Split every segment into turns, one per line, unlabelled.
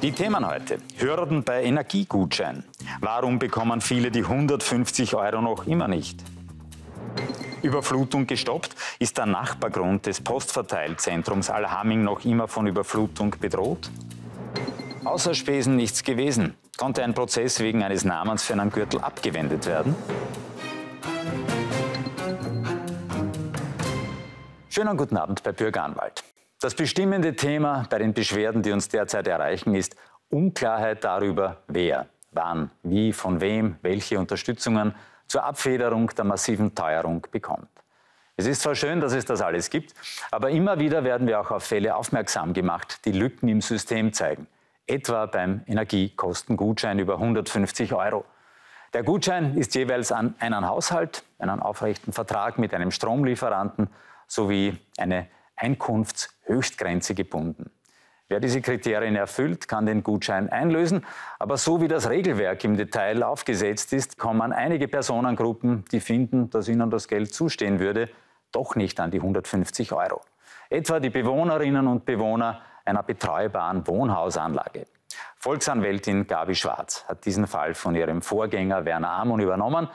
Die Themen heute. Hürden bei Energiegutschein. Warum bekommen viele die 150 Euro noch immer nicht? Überflutung gestoppt? Ist der Nachbargrund des Postverteilzentrums Alhaming noch immer von Überflutung bedroht? Außer Spesen nichts gewesen. Konnte ein Prozess wegen eines Namens für einen Gürtel abgewendet werden? Schönen guten Abend bei Bürgeranwalt. Das bestimmende Thema bei den Beschwerden, die uns derzeit erreichen, ist Unklarheit darüber, wer, wann, wie, von wem, welche Unterstützungen zur Abfederung der massiven Teuerung bekommt. Es ist zwar schön, dass es das alles gibt, aber immer wieder werden wir auch auf Fälle aufmerksam gemacht, die Lücken im System zeigen. Etwa beim Energiekostengutschein über 150 Euro. Der Gutschein ist jeweils an einen Haushalt, einen aufrechten Vertrag mit einem Stromlieferanten sowie eine Einkunftshöchstgrenze gebunden. Wer diese Kriterien erfüllt, kann den Gutschein einlösen. Aber so wie das Regelwerk im Detail aufgesetzt ist, kommen einige Personengruppen, die finden, dass ihnen das Geld zustehen würde, doch nicht an die 150 Euro. Etwa die Bewohnerinnen und Bewohner einer betreubaren Wohnhausanlage. Volksanwältin Gabi Schwarz hat diesen Fall von ihrem Vorgänger Werner Amon übernommen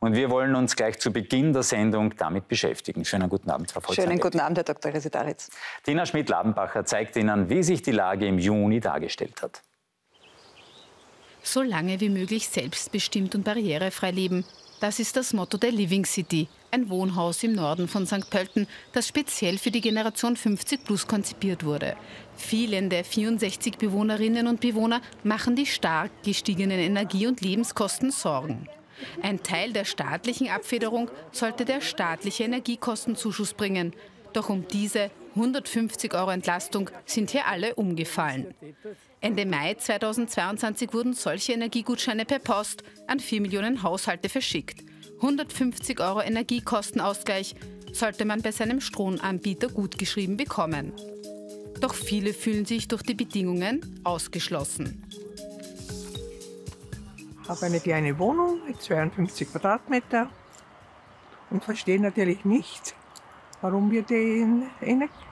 und wir wollen uns gleich zu Beginn der Sendung damit beschäftigen. Schönen guten Abend, Frau
Schönen guten Abend, Herr Dr. Residaritz.
Tina Schmidt-Labenbacher zeigt Ihnen, wie sich die Lage im Juni dargestellt hat.
So lange wie möglich selbstbestimmt und barrierefrei leben. Das ist das Motto der Living City, ein Wohnhaus im Norden von St. Pölten, das speziell für die Generation 50 plus konzipiert wurde. Vielen der 64 Bewohnerinnen und Bewohner machen die stark gestiegenen Energie- und Lebenskosten Sorgen. Ein Teil der staatlichen Abfederung sollte der staatliche Energiekostenzuschuss bringen. Doch um diese 150 Euro Entlastung sind hier alle umgefallen. Ende Mai 2022 wurden solche Energiegutscheine per Post an 4 Millionen Haushalte verschickt. 150 Euro Energiekostenausgleich sollte man bei seinem Stromanbieter gutgeschrieben bekommen. Doch viele fühlen sich durch die Bedingungen ausgeschlossen
habe eine kleine Wohnung mit 52 Quadratmeter und verstehe natürlich nicht, warum wir den,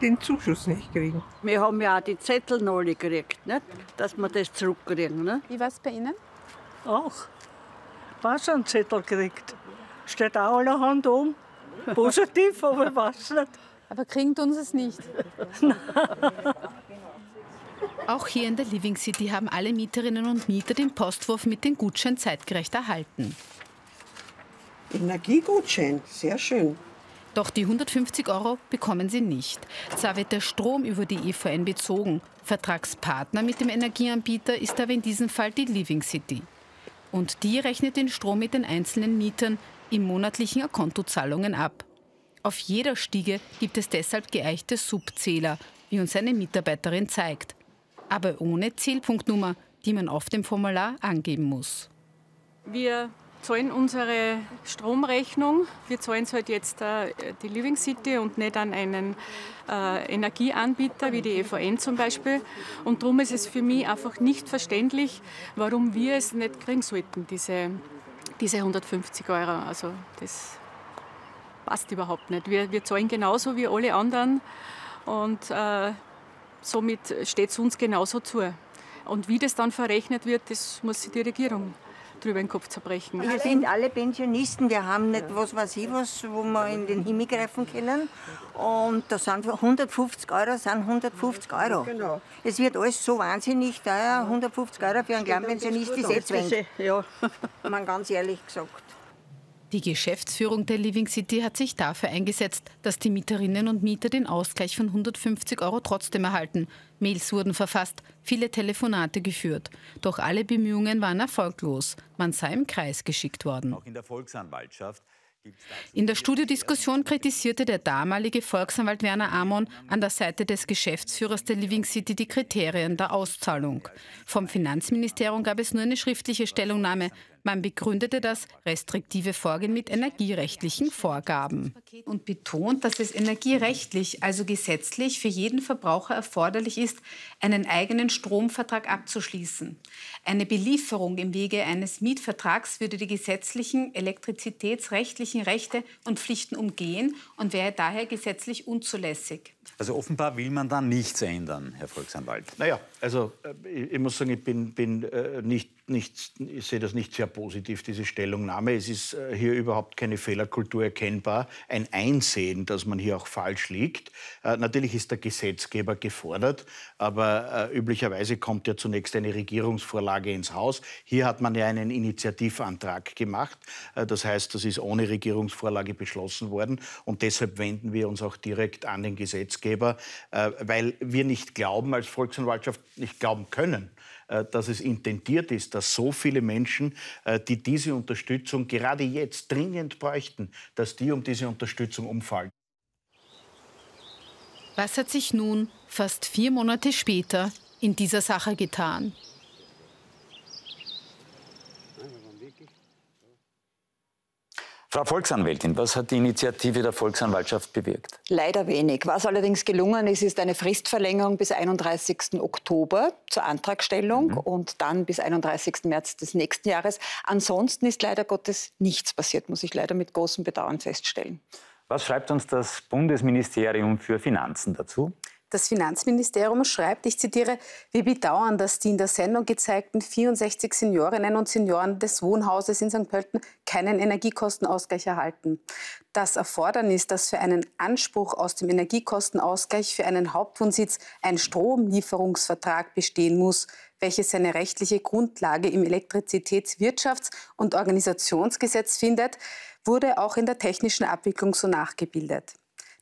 den Zuschuss nicht kriegen.
Wir haben ja auch die Zettel noch nicht gekriegt, nicht? dass wir das zurückkriegen. Nicht?
Wie war es bei Ihnen?
Auch. Was schon Zettel gekriegt. Steht auch allerhand um. Positiv, aber was nicht.
Aber kriegen uns es nicht. Auch hier in der Living City haben alle Mieterinnen und Mieter den Postwurf mit dem Gutschein zeitgerecht erhalten.
Energiegutschein, sehr schön.
Doch die 150 Euro bekommen sie nicht. Zwar wird der Strom über die EVN bezogen. Vertragspartner mit dem Energieanbieter ist aber in diesem Fall die Living City. Und die rechnet den Strom mit den einzelnen Mietern in monatlichen Kontozahlungen ab. Auf jeder Stiege gibt es deshalb geeichte Subzähler, wie uns eine Mitarbeiterin zeigt aber ohne Zielpunktnummer, die man auf dem Formular angeben muss.
Wir zahlen unsere Stromrechnung. Wir zahlen es halt jetzt äh, die Living City und nicht an einen äh, Energieanbieter wie die EVN zum Beispiel. Und darum ist es für mich einfach nicht verständlich, warum wir es nicht kriegen sollten, diese, diese 150 Euro. Also das passt überhaupt nicht. Wir, wir zahlen genauso wie alle anderen und äh, Somit steht es uns genauso zu. Und wie das dann verrechnet wird, das muss sich die Regierung drüber den Kopf zerbrechen.
Wir sind alle Pensionisten, wir haben nicht was weiß ich was, wo wir in den Himmel greifen können. Und da sind 150 Euro, sind 150 Euro. Genau. Es wird alles so wahnsinnig teuer, 150 Euro für einen kleinen Pensionist ist jetzt wenig. Ja. Man ganz ehrlich gesagt.
Die Geschäftsführung der Living City hat sich dafür eingesetzt, dass die Mieterinnen und Mieter den Ausgleich von 150 Euro trotzdem erhalten. Mails wurden verfasst, viele Telefonate geführt. Doch alle Bemühungen waren erfolglos. Man sei im Kreis geschickt worden.
Auch in der Volksanwaltschaft
in der Studiodiskussion kritisierte der damalige Volksanwalt Werner Amon an der Seite des Geschäftsführers der Living City die Kriterien der Auszahlung. Vom Finanzministerium gab es nur eine schriftliche Stellungnahme. Man begründete das restriktive Vorgehen mit energierechtlichen Vorgaben. Und betont, dass es energierechtlich, also gesetzlich, für jeden Verbraucher erforderlich ist, einen eigenen Stromvertrag abzuschließen. Eine Belieferung im Wege eines Mietvertrags würde die gesetzlichen elektrizitätsrechtlichen Rechte und Pflichten umgehen und wäre daher gesetzlich unzulässig.
Also offenbar will man da nichts ändern, Herr Volksanwalt.
Naja, also äh, ich muss sagen, ich bin, bin äh, nicht nicht, ich sehe das nicht sehr positiv, diese Stellungnahme. Es ist äh, hier überhaupt keine Fehlerkultur erkennbar. Ein Einsehen, dass man hier auch falsch liegt. Natürlich ist der Gesetzgeber gefordert, aber üblicherweise kommt ja zunächst eine Regierungsvorlage ins Haus. Hier hat man ja einen Initiativantrag gemacht. Das heißt, das ist ohne Regierungsvorlage beschlossen worden. Und deshalb wenden wir uns auch direkt an den Gesetzgeber, weil wir nicht glauben, als Volksanwaltschaft nicht glauben können, äh, dass es intentiert ist, dass so viele Menschen, äh, die diese Unterstützung gerade jetzt dringend bräuchten, dass die um diese Unterstützung umfallen.
Was hat sich nun, fast vier Monate später, in dieser Sache getan?
Frau Volksanwältin, was hat die Initiative der Volksanwaltschaft bewirkt?
Leider wenig. Was allerdings gelungen ist, ist eine Fristverlängerung bis 31. Oktober zur Antragstellung mhm. und dann bis 31. März des nächsten Jahres. Ansonsten ist leider Gottes nichts passiert, muss ich leider mit großem Bedauern feststellen.
Was schreibt uns das Bundesministerium für Finanzen dazu?
Das Finanzministerium schreibt, ich zitiere, wir bedauern, dass die in der Sendung gezeigten 64 Seniorinnen und Senioren des Wohnhauses in St. Pölten keinen Energiekostenausgleich erhalten. Das Erfordernis, dass für einen Anspruch aus dem Energiekostenausgleich für einen Hauptwohnsitz ein Stromlieferungsvertrag bestehen muss, welches seine rechtliche Grundlage im Elektrizitätswirtschafts- und Organisationsgesetz findet, wurde auch in der technischen Abwicklung so nachgebildet.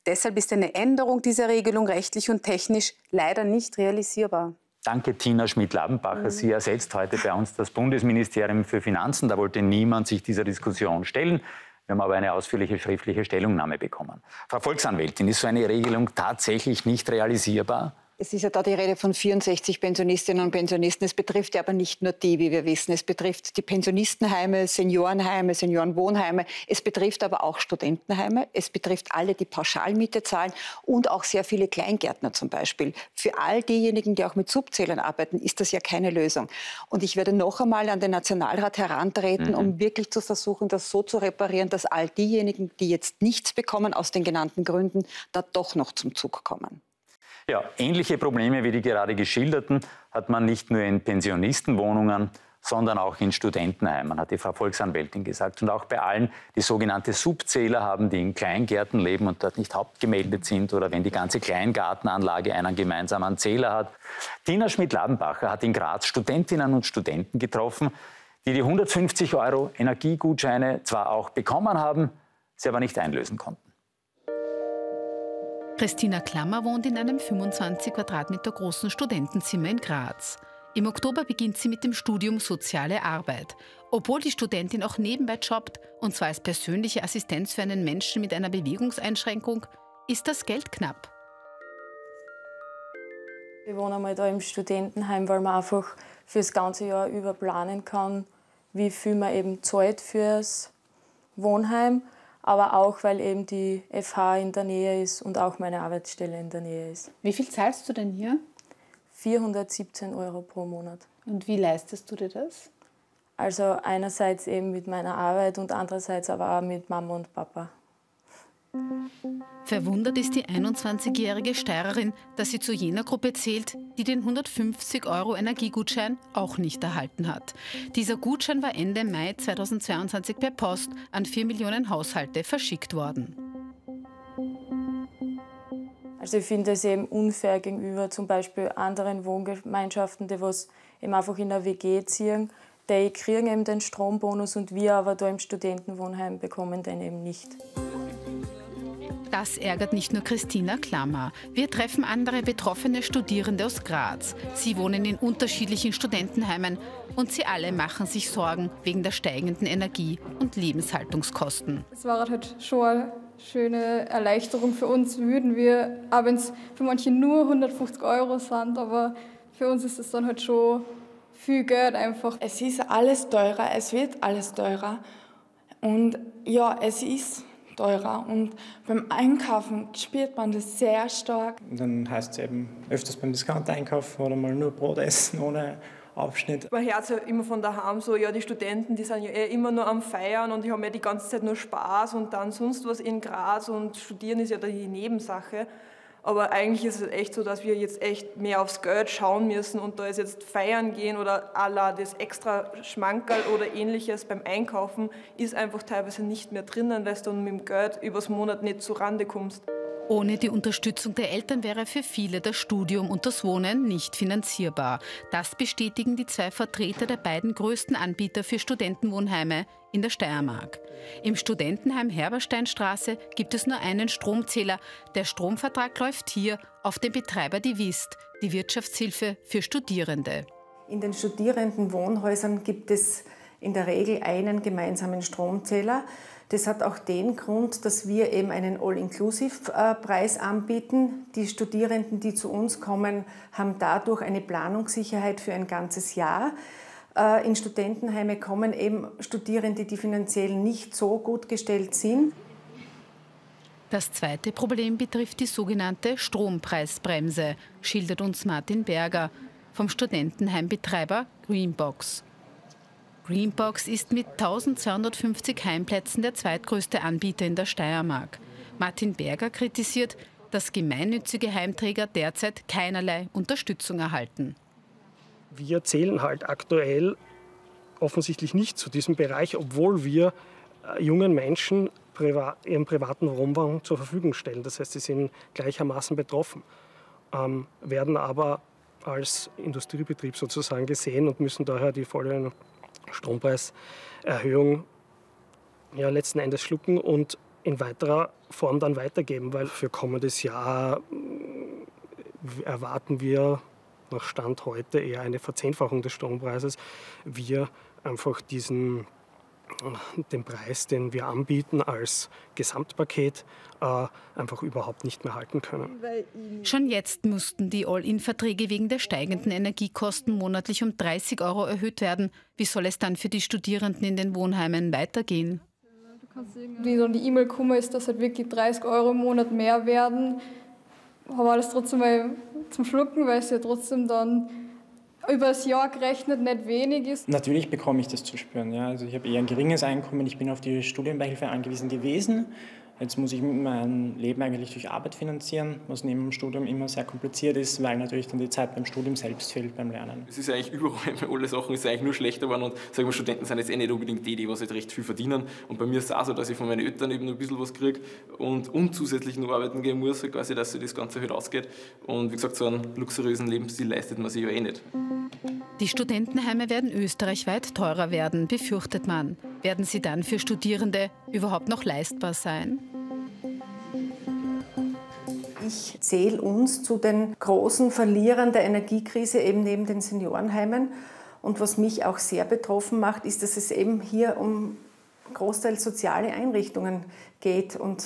Deshalb ist eine Änderung dieser Regelung rechtlich und technisch leider nicht realisierbar.
Danke, Tina Schmidt-Labenbacher. Mhm. Sie ersetzt heute bei uns das Bundesministerium für Finanzen. Da wollte niemand sich dieser Diskussion stellen. Wir haben aber eine ausführliche schriftliche Stellungnahme bekommen. Frau Volksanwältin, ist so eine Regelung tatsächlich nicht realisierbar?
Es ist ja da die Rede von 64 Pensionistinnen und Pensionisten. Es betrifft ja aber nicht nur die, wie wir wissen. Es betrifft die Pensionistenheime, Seniorenheime, Seniorenwohnheime. Es betrifft aber auch Studentenheime. Es betrifft alle, die Pauschalmiete zahlen und auch sehr viele Kleingärtner zum Beispiel. Für all diejenigen, die auch mit Subzählern arbeiten, ist das ja keine Lösung. Und ich werde noch einmal an den Nationalrat herantreten, mhm. um wirklich zu versuchen, das so zu reparieren, dass all diejenigen, die jetzt nichts bekommen aus den genannten Gründen, da doch noch zum Zug kommen.
Ja, ähnliche Probleme wie die gerade geschilderten hat man nicht nur in Pensionistenwohnungen, sondern auch in Studentenheimen, hat die Frau Volksanwältin gesagt. Und auch bei allen, die sogenannte Subzähler haben, die in Kleingärten leben und dort nicht hauptgemeldet sind oder wenn die ganze Kleingartenanlage einen gemeinsamen Zähler hat. Tina Schmidt-Ladenbacher hat in Graz Studentinnen und Studenten getroffen, die die 150 Euro Energiegutscheine zwar auch bekommen haben, sie aber nicht einlösen konnten.
Christina Klammer wohnt in einem 25 Quadratmeter großen Studentenzimmer in Graz. Im Oktober beginnt sie mit dem Studium Soziale Arbeit. Obwohl die Studentin auch nebenbei jobbt, und zwar als persönliche Assistenz für einen Menschen mit einer Bewegungseinschränkung, ist das Geld knapp.
Wir wohnen einmal da im Studentenheim, weil man einfach für das ganze Jahr über planen kann, wie viel man eben zahlt fürs Wohnheim aber auch, weil eben die FH in der Nähe ist und auch meine Arbeitsstelle in der Nähe ist.
Wie viel zahlst du denn hier?
417 Euro pro Monat.
Und wie leistest du dir das?
Also einerseits eben mit meiner Arbeit und andererseits aber auch mit Mama und Papa.
Verwundert ist die 21-jährige Steirerin, dass sie zu jener Gruppe zählt, die den 150 Euro Energiegutschein auch nicht erhalten hat. Dieser Gutschein war Ende Mai 2022 per Post an 4 Millionen Haushalte verschickt worden.
Also ich finde es eben unfair gegenüber zum Beispiel anderen Wohngemeinschaften, die was eben einfach in der WG ziehen, die kriegen eben den Strombonus und wir aber da im Studentenwohnheim bekommen den eben nicht.
Das ärgert nicht nur Christina Klammer. Wir treffen andere betroffene Studierende aus Graz. Sie wohnen in unterschiedlichen Studentenheimen und sie alle machen sich Sorgen wegen der steigenden Energie- und Lebenshaltungskosten.
Es war halt schon eine schöne Erleichterung für uns, würden wir, auch wenn es für manche nur 150 Euro sind, aber für uns ist es dann halt schon viel Geld einfach.
Es ist alles teurer, es wird alles teurer und ja, es ist teurer. Und beim Einkaufen spürt man das sehr stark.
Dann heißt es eben öfters beim Discount einkaufen oder mal nur Brot essen ohne Abschnitt.
Man hört ja immer von daheim so, ja, die Studenten, die sind ja eh immer nur am Feiern und die haben ja die ganze Zeit nur Spaß und dann sonst was in Graz und studieren ist ja die Nebensache. Aber eigentlich ist es echt so, dass wir jetzt echt mehr aufs Geld schauen müssen und da ist jetzt feiern gehen oder la das extra Schmankerl oder ähnliches beim Einkaufen ist einfach teilweise nicht mehr drinnen, weil du mit dem Geld übers Monat nicht zu Rande kommst.
Ohne die Unterstützung der Eltern wäre für viele das Studium und das Wohnen nicht finanzierbar. Das bestätigen die zwei Vertreter der beiden größten Anbieter für Studentenwohnheime in der Steiermark. Im Studentenheim Herbersteinstraße gibt es nur einen Stromzähler. Der Stromvertrag läuft hier auf den Betreiber die WIST, die Wirtschaftshilfe für Studierende.
In den Studierendenwohnhäusern gibt es in der Regel einen gemeinsamen Stromzähler. Das hat auch den Grund, dass wir eben einen All-Inclusive-Preis anbieten. Die Studierenden, die zu uns kommen, haben dadurch eine Planungssicherheit für ein ganzes Jahr. Äh, in Studentenheime kommen eben Studierende, die finanziell nicht so gut gestellt sind.
Das zweite Problem betrifft die sogenannte Strompreisbremse, schildert uns Martin Berger vom Studentenheimbetreiber Greenbox. Greenbox ist mit 1250 Heimplätzen der zweitgrößte Anbieter in der Steiermark. Martin Berger kritisiert, dass gemeinnützige Heimträger derzeit keinerlei Unterstützung erhalten.
Wir zählen halt aktuell offensichtlich nicht zu diesem Bereich, obwohl wir äh, jungen Menschen ihren privaten Wohnwagen zur Verfügung stellen. Das heißt, sie sind gleichermaßen betroffen, ähm, werden aber als Industriebetrieb sozusagen gesehen und müssen daher die volle Strompreiserhöhung ja, letzten Endes schlucken und in weiterer Form dann weitergeben, weil für kommendes Jahr äh, erwarten wir nach Stand heute eher eine Verzehnfachung des Strompreises. Wir einfach diesen den Preis, den wir anbieten als Gesamtpaket, äh, einfach überhaupt nicht mehr halten können.
Schon jetzt mussten die All-In-Verträge wegen der steigenden Energiekosten monatlich um 30 Euro erhöht werden. Wie soll es dann für die Studierenden in den Wohnheimen weitergehen?
Wie so die E-Mail kummer ist, dass halt wirklich 30 Euro im Monat mehr werden. Aber alles trotzdem mal zum Schlucken, weil es ja trotzdem dann über das Jahr gerechnet nicht wenig ist.
Natürlich bekomme ich das zu spüren. Ja. Also ich habe eher ein geringes Einkommen, ich bin auf die Studienbeihilfe angewiesen gewesen. Jetzt muss ich mein Leben eigentlich durch Arbeit finanzieren, was neben dem Studium immer sehr kompliziert ist, weil natürlich dann die Zeit beim Studium selbst fehlt, beim Lernen.
Es ist eigentlich überall bei allen Sachen ist eigentlich nur schlechter geworden und sagen wir, Studenten sind jetzt eh nicht unbedingt die, die was halt recht viel verdienen. Und bei mir ist es auch so, dass ich von meinen Eltern eben noch ein bisschen was kriege und, und zusätzlich noch arbeiten gehen muss, quasi, dass sich das Ganze halt ausgeht. Und wie gesagt, so einen luxuriösen Lebensstil leistet man sich ja eh nicht.
Die Studentenheime werden österreichweit teurer werden, befürchtet man. Werden sie dann für Studierende überhaupt noch leistbar sein?
Ich zähle uns zu den großen Verlierern der Energiekrise eben neben den Seniorenheimen. Und was mich auch sehr betroffen macht, ist, dass es eben hier um Großteil soziale Einrichtungen geht. Und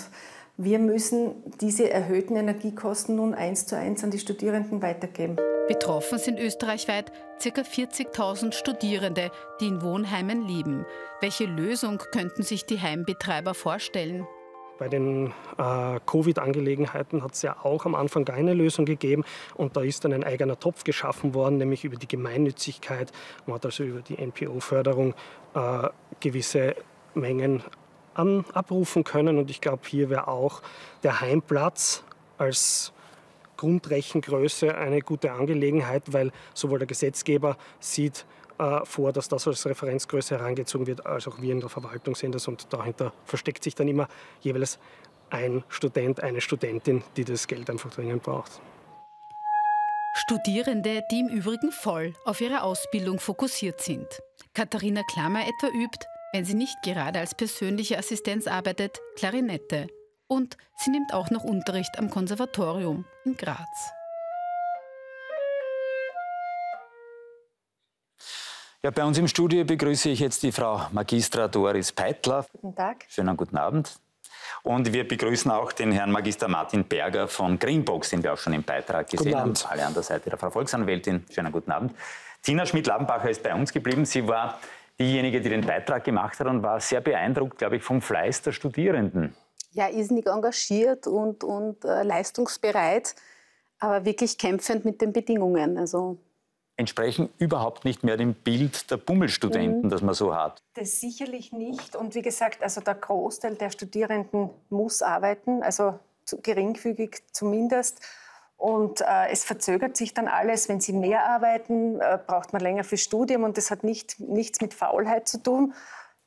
wir müssen diese erhöhten Energiekosten nun eins zu eins an die Studierenden weitergeben.
Betroffen sind österreichweit ca. 40.000 Studierende, die in Wohnheimen leben. Welche Lösung könnten sich die Heimbetreiber vorstellen?
Bei den äh, Covid-Angelegenheiten hat es ja auch am Anfang keine Lösung gegeben und da ist dann ein eigener Topf geschaffen worden, nämlich über die Gemeinnützigkeit. Man hat also über die NPO-Förderung äh, gewisse Mengen an, abrufen können und ich glaube, hier wäre auch der Heimplatz als Grundrechengröße eine gute Angelegenheit, weil sowohl der Gesetzgeber sieht äh, vor, dass das als Referenzgröße herangezogen wird, als auch wir in der Verwaltung sehen das und dahinter versteckt sich dann immer jeweils ein Student, eine Studentin, die das Geld einfach dringend braucht.
Studierende, die im Übrigen voll auf ihre Ausbildung fokussiert sind. Katharina Klammer etwa übt, wenn sie nicht gerade als persönliche Assistenz arbeitet, Klarinette. Und sie nimmt auch noch Unterricht am Konservatorium in Graz.
Ja, bei uns im Studio begrüße ich jetzt die Frau Magistra Doris Peitler.
Guten Tag.
Schönen guten Abend. Und wir begrüßen auch den Herrn Magister Martin Berger von Greenbox, den wir auch schon im Beitrag gesehen haben. Alle an der Seite der Frau Volksanwältin. Schönen guten Abend. Tina Schmidt-Labenbacher ist bei uns geblieben. Sie war diejenige, die den Beitrag gemacht hat und war sehr beeindruckt, glaube ich, vom Fleiß der Studierenden
ja, irrsinnig engagiert und, und äh, leistungsbereit, aber wirklich kämpfend mit den Bedingungen. Also
entsprechen überhaupt nicht mehr dem Bild der Bummelstudenten, mhm. das man so hat.
Das sicherlich nicht. Und wie gesagt, also der Großteil der Studierenden muss arbeiten. Also geringfügig zumindest. Und äh, es verzögert sich dann alles. Wenn Sie mehr arbeiten, äh, braucht man länger fürs Studium und das hat nicht, nichts mit Faulheit zu tun.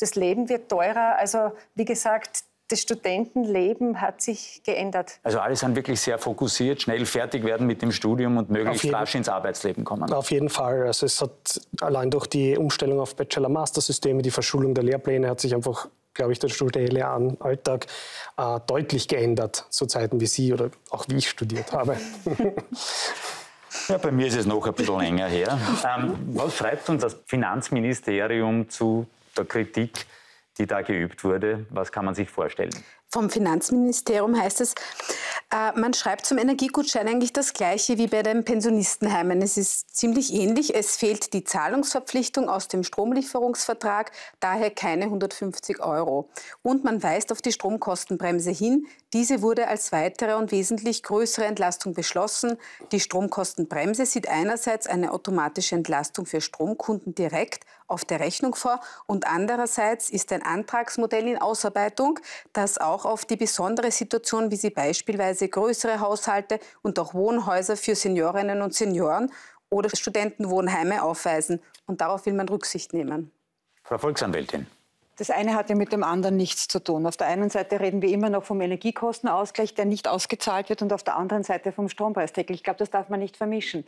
Das Leben wird teurer. Also wie gesagt, das Studentenleben hat sich geändert.
Also alle sind wirklich sehr fokussiert, schnell fertig werden mit dem Studium und möglichst rasch ins Arbeitsleben kommen.
Auf jeden Fall. Also es hat allein durch die Umstellung auf Bachelor-Master-Systeme, die Verschulung der Lehrpläne hat sich einfach glaube ich, der studielle Alltag äh, deutlich geändert, zu Zeiten wie Sie oder auch wie ich studiert habe.
Ja, bei mir ist es noch ein bisschen länger her. Ähm, was schreibt uns das Finanzministerium zu der Kritik, die da geübt wurde? Was kann man sich vorstellen?
Vom Finanzministerium heißt es, äh, man schreibt zum Energiegutschein eigentlich das Gleiche wie bei den Pensionistenheimen. Es ist ziemlich ähnlich. Es fehlt die Zahlungsverpflichtung aus dem Stromlieferungsvertrag, daher keine 150 Euro. Und man weist auf die Stromkostenbremse hin. Diese wurde als weitere und wesentlich größere Entlastung beschlossen. Die Stromkostenbremse sieht einerseits eine automatische Entlastung für Stromkunden direkt auf der Rechnung vor und andererseits ist ein Antragsmodell in Ausarbeitung, das auch auf die besondere Situation, wie sie beispielsweise größere Haushalte und auch Wohnhäuser für Seniorinnen und Senioren oder Studentenwohnheime aufweisen. Und darauf will man Rücksicht nehmen.
Frau Volksanwältin.
Das eine hat ja mit dem anderen nichts zu tun. Auf der einen Seite reden wir immer noch vom Energiekostenausgleich, der nicht ausgezahlt wird, und auf der anderen Seite vom Strompreisdeckel. Ich glaube, das darf man nicht vermischen.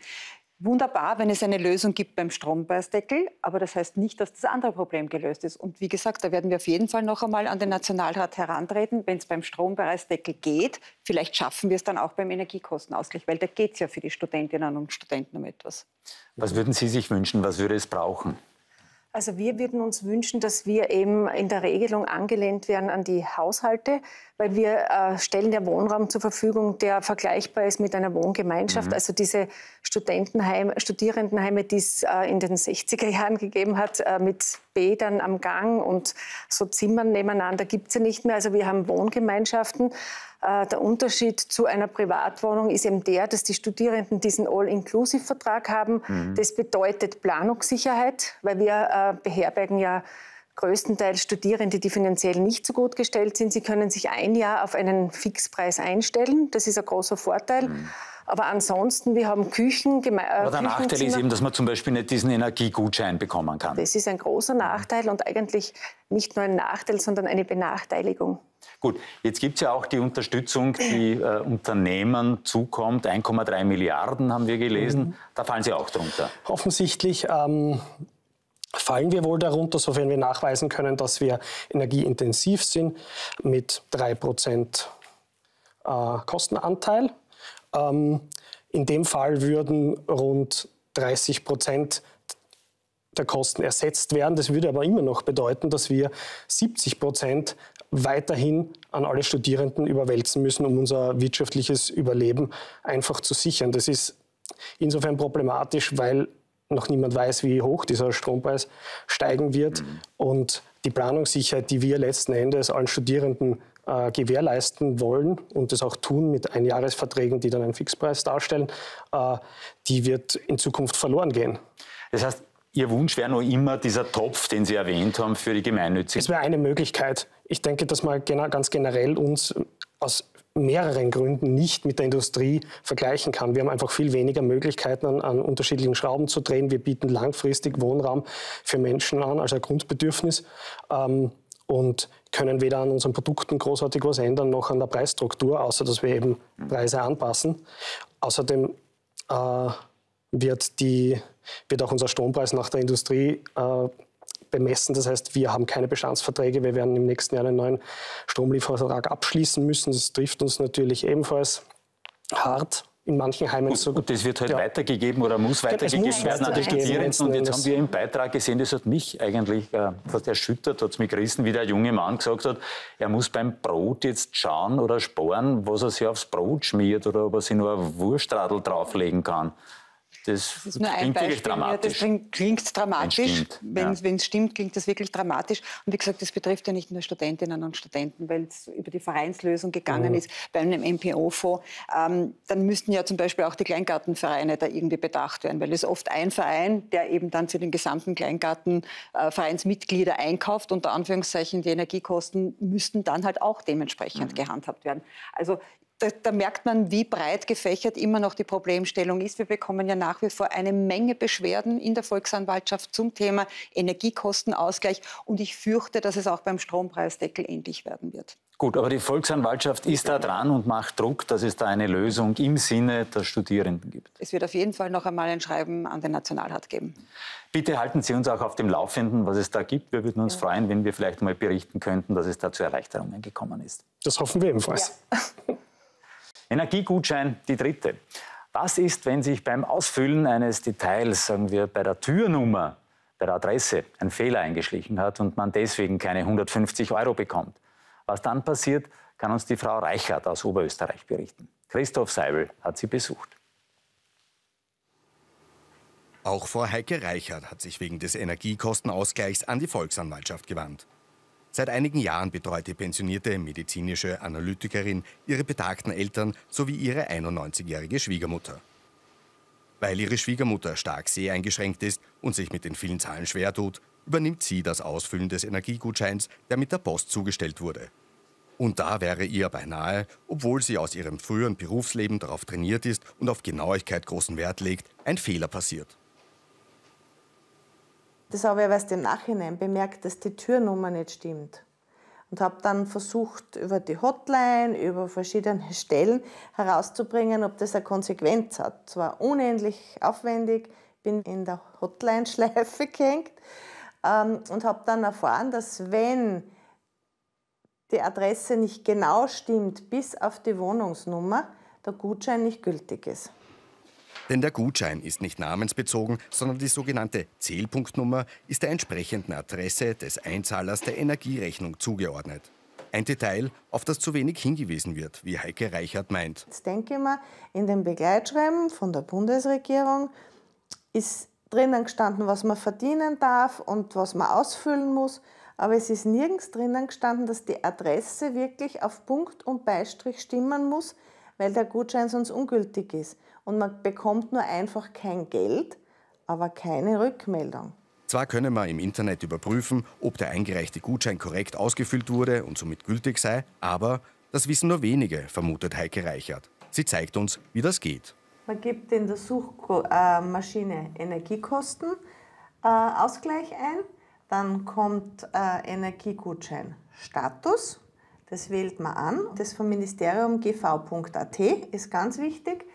Wunderbar, wenn es eine Lösung gibt beim Strompreisdeckel, aber das heißt nicht, dass das andere Problem gelöst ist. Und wie gesagt, da werden wir auf jeden Fall noch einmal an den Nationalrat herantreten, wenn es beim Strompreisdeckel geht. Vielleicht schaffen wir es dann auch beim Energiekostenausgleich, weil da geht es ja für die Studentinnen und Studenten um etwas.
Was würden Sie sich wünschen? Was würde es brauchen?
Also wir würden uns wünschen, dass wir eben in der Regelung angelehnt werden an die Haushalte, weil wir äh, stellen ja Wohnraum zur Verfügung, der vergleichbar ist mit einer Wohngemeinschaft. Mhm. Also diese Studentenheim, Studierendenheime, die es äh, in den 60er Jahren gegeben hat, äh, mit Bädern am Gang und so Zimmern nebeneinander, gibt es ja nicht mehr. Also wir haben Wohngemeinschaften. Äh, der Unterschied zu einer Privatwohnung ist eben der, dass die Studierenden diesen All-Inclusive-Vertrag haben. Mhm. Das bedeutet Planungssicherheit, weil wir äh, beherbergen ja größtenteils Studierende, die finanziell nicht so gut gestellt sind. Sie können sich ein Jahr auf einen Fixpreis einstellen. Das ist ein großer Vorteil. Mhm. Aber ansonsten, wir haben Küchen.
Äh, Aber der Nachteil ist eben, dass man zum Beispiel nicht diesen Energiegutschein bekommen kann.
Das ist ein großer Nachteil und eigentlich nicht nur ein Nachteil, sondern eine Benachteiligung.
Gut, jetzt gibt es ja auch die Unterstützung, die äh, Unternehmen zukommt. 1,3 Milliarden haben wir gelesen. Mhm. Da fallen Sie auch drunter.
Offensichtlich. Ähm fallen wir wohl darunter, sofern wir nachweisen können, dass wir energieintensiv sind, mit 3% äh, Kostenanteil. Ähm, in dem Fall würden rund 30 Prozent der Kosten ersetzt werden. Das würde aber immer noch bedeuten, dass wir 70 Prozent weiterhin an alle Studierenden überwälzen müssen, um unser wirtschaftliches Überleben einfach zu sichern. Das ist insofern problematisch, weil noch niemand weiß, wie hoch dieser Strompreis steigen wird. Mhm. Und die Planungssicherheit, die wir letzten Endes allen Studierenden äh, gewährleisten wollen und das auch tun mit Einjahresverträgen, die dann einen Fixpreis darstellen, äh, die wird in Zukunft verloren gehen.
Das heißt, Ihr Wunsch wäre noch immer dieser Topf, den Sie erwähnt haben, für die Gemeinnützigen?
Das wäre eine Möglichkeit. Ich denke, dass man ganz generell uns aus mehreren Gründen nicht mit der Industrie vergleichen kann. Wir haben einfach viel weniger Möglichkeiten, an, an, unterschiedlichen Schrauben zu drehen. Wir bieten langfristig Wohnraum für Menschen an, als ein Grundbedürfnis. Ähm, und können weder an unseren Produkten großartig was ändern, noch an der Preisstruktur, außer dass wir eben Preise anpassen. Außerdem äh, wird, die, wird auch unser Strompreis nach der Industrie äh, bemessen. Das heißt, wir haben keine Bestandsverträge. Wir werden im nächsten Jahr einen neuen Stromliefervertrag abschließen müssen. Das trifft uns natürlich ebenfalls hart in manchen Heimen
und,
sogar.
Und das wird halt ja. weitergegeben oder muss weitergegeben muss werden an die Studierenden. Und jetzt haben wir im Beitrag gesehen, das hat mich eigentlich äh, fast erschüttert, hat es mich gerissen, wie der junge Mann gesagt hat, er muss beim Brot jetzt schauen oder sparen, was er sich aufs Brot schmiert oder ob er sich nur ein Wurstradl drauflegen kann. Das, das ist nur ein Beispiel.
Dramatisch. Ja, das klingt dramatisch. Wenn es ja. stimmt, klingt das wirklich dramatisch. Und wie gesagt, das betrifft ja nicht nur Studentinnen und Studenten, weil es über die Vereinslösung gegangen mhm. ist bei einem MPO-Fonds. Ähm, dann müssten ja zum Beispiel auch die Kleingartenvereine da irgendwie bedacht werden, weil es oft ein Verein, der eben dann für den gesamten Kleingartenvereinsmitglieder äh, einkauft, unter Anführungszeichen die Energiekosten müssten dann halt auch dementsprechend mhm. gehandhabt werden. Also da, da, merkt man, wie breit gefächert immer noch die Problemstellung ist. Wir bekommen ja nach wie vor eine Menge Beschwerden in der Volksanwaltschaft zum Thema Energiekostenausgleich. Und ich fürchte, dass es auch beim Strompreisdeckel ähnlich werden wird.
Gut, aber die Volksanwaltschaft ist da dran und macht Druck, dass es da eine Lösung im Sinne der Studierenden gibt.
Es wird auf jeden Fall noch einmal ein Schreiben an den Nationalrat geben.
Bitte halten Sie uns auch auf dem Laufenden, was es da gibt. Wir würden uns ja. freuen, wenn wir vielleicht mal berichten könnten, dass es da zu Erleichterungen gekommen ist.
Das hoffen wir ebenfalls. Ja.
Energiegutschein, die dritte. Was ist, wenn sich beim Ausfüllen eines Details, sagen wir bei der Türnummer, bei der Adresse, ein Fehler eingeschlichen hat und man deswegen keine 150 Euro bekommt? Was dann passiert, kann uns die Frau Reichert aus Oberösterreich berichten. Christoph Seibel hat sie besucht.
Auch Frau Heike Reichert hat sich wegen des Energiekostenausgleichs an die Volksanwaltschaft gewandt. Seit einigen Jahren betreut die pensionierte medizinische Analytikerin ihre betagten Eltern sowie ihre 91-jährige Schwiegermutter. Weil ihre Schwiegermutter stark seheingeschränkt ist und sich mit den vielen Zahlen schwer tut, übernimmt sie das Ausfüllen des Energiegutscheins, der mit der Post zugestellt wurde. Und da wäre ihr beinahe, obwohl sie aus ihrem früheren Berufsleben darauf trainiert ist und auf Genauigkeit großen Wert legt, ein Fehler passiert.
Das habe ich erst im Nachhinein bemerkt, dass die Türnummer nicht stimmt. Und habe dann versucht, über die Hotline, über verschiedene Stellen herauszubringen, ob das eine Konsequenz hat. Es war unendlich aufwendig, bin in der Hotline-Schleife gehängt ähm, und habe dann erfahren, dass wenn die Adresse nicht genau stimmt bis auf die Wohnungsnummer, der Gutschein nicht gültig ist.
Denn der Gutschein ist nicht namensbezogen, sondern die sogenannte Zählpunktnummer ist der entsprechenden Adresse des Einzahlers der Energierechnung zugeordnet. Ein Detail, auf das zu wenig hingewiesen wird, wie Heike Reichert meint.
Jetzt denke ich mal, in dem Begleitschreiben von der Bundesregierung ist drinnen gestanden, was man verdienen darf und was man ausfüllen muss. Aber es ist nirgends drinnen gestanden, dass die Adresse wirklich auf Punkt und Beistrich stimmen muss, weil der Gutschein sonst ungültig ist. Und man bekommt nur einfach kein Geld, aber keine Rückmeldung.
Zwar könne man im Internet überprüfen, ob der eingereichte Gutschein korrekt ausgefüllt wurde und somit gültig sei, aber das wissen nur wenige, vermutet Heike Reichert. Sie zeigt uns, wie das geht.
Man gibt in der Suchmaschine Energiekostenausgleich ein. Dann kommt äh, Energiegutschein Status. Das wählt man an. Das vom Ministerium gv.at ist ganz wichtig.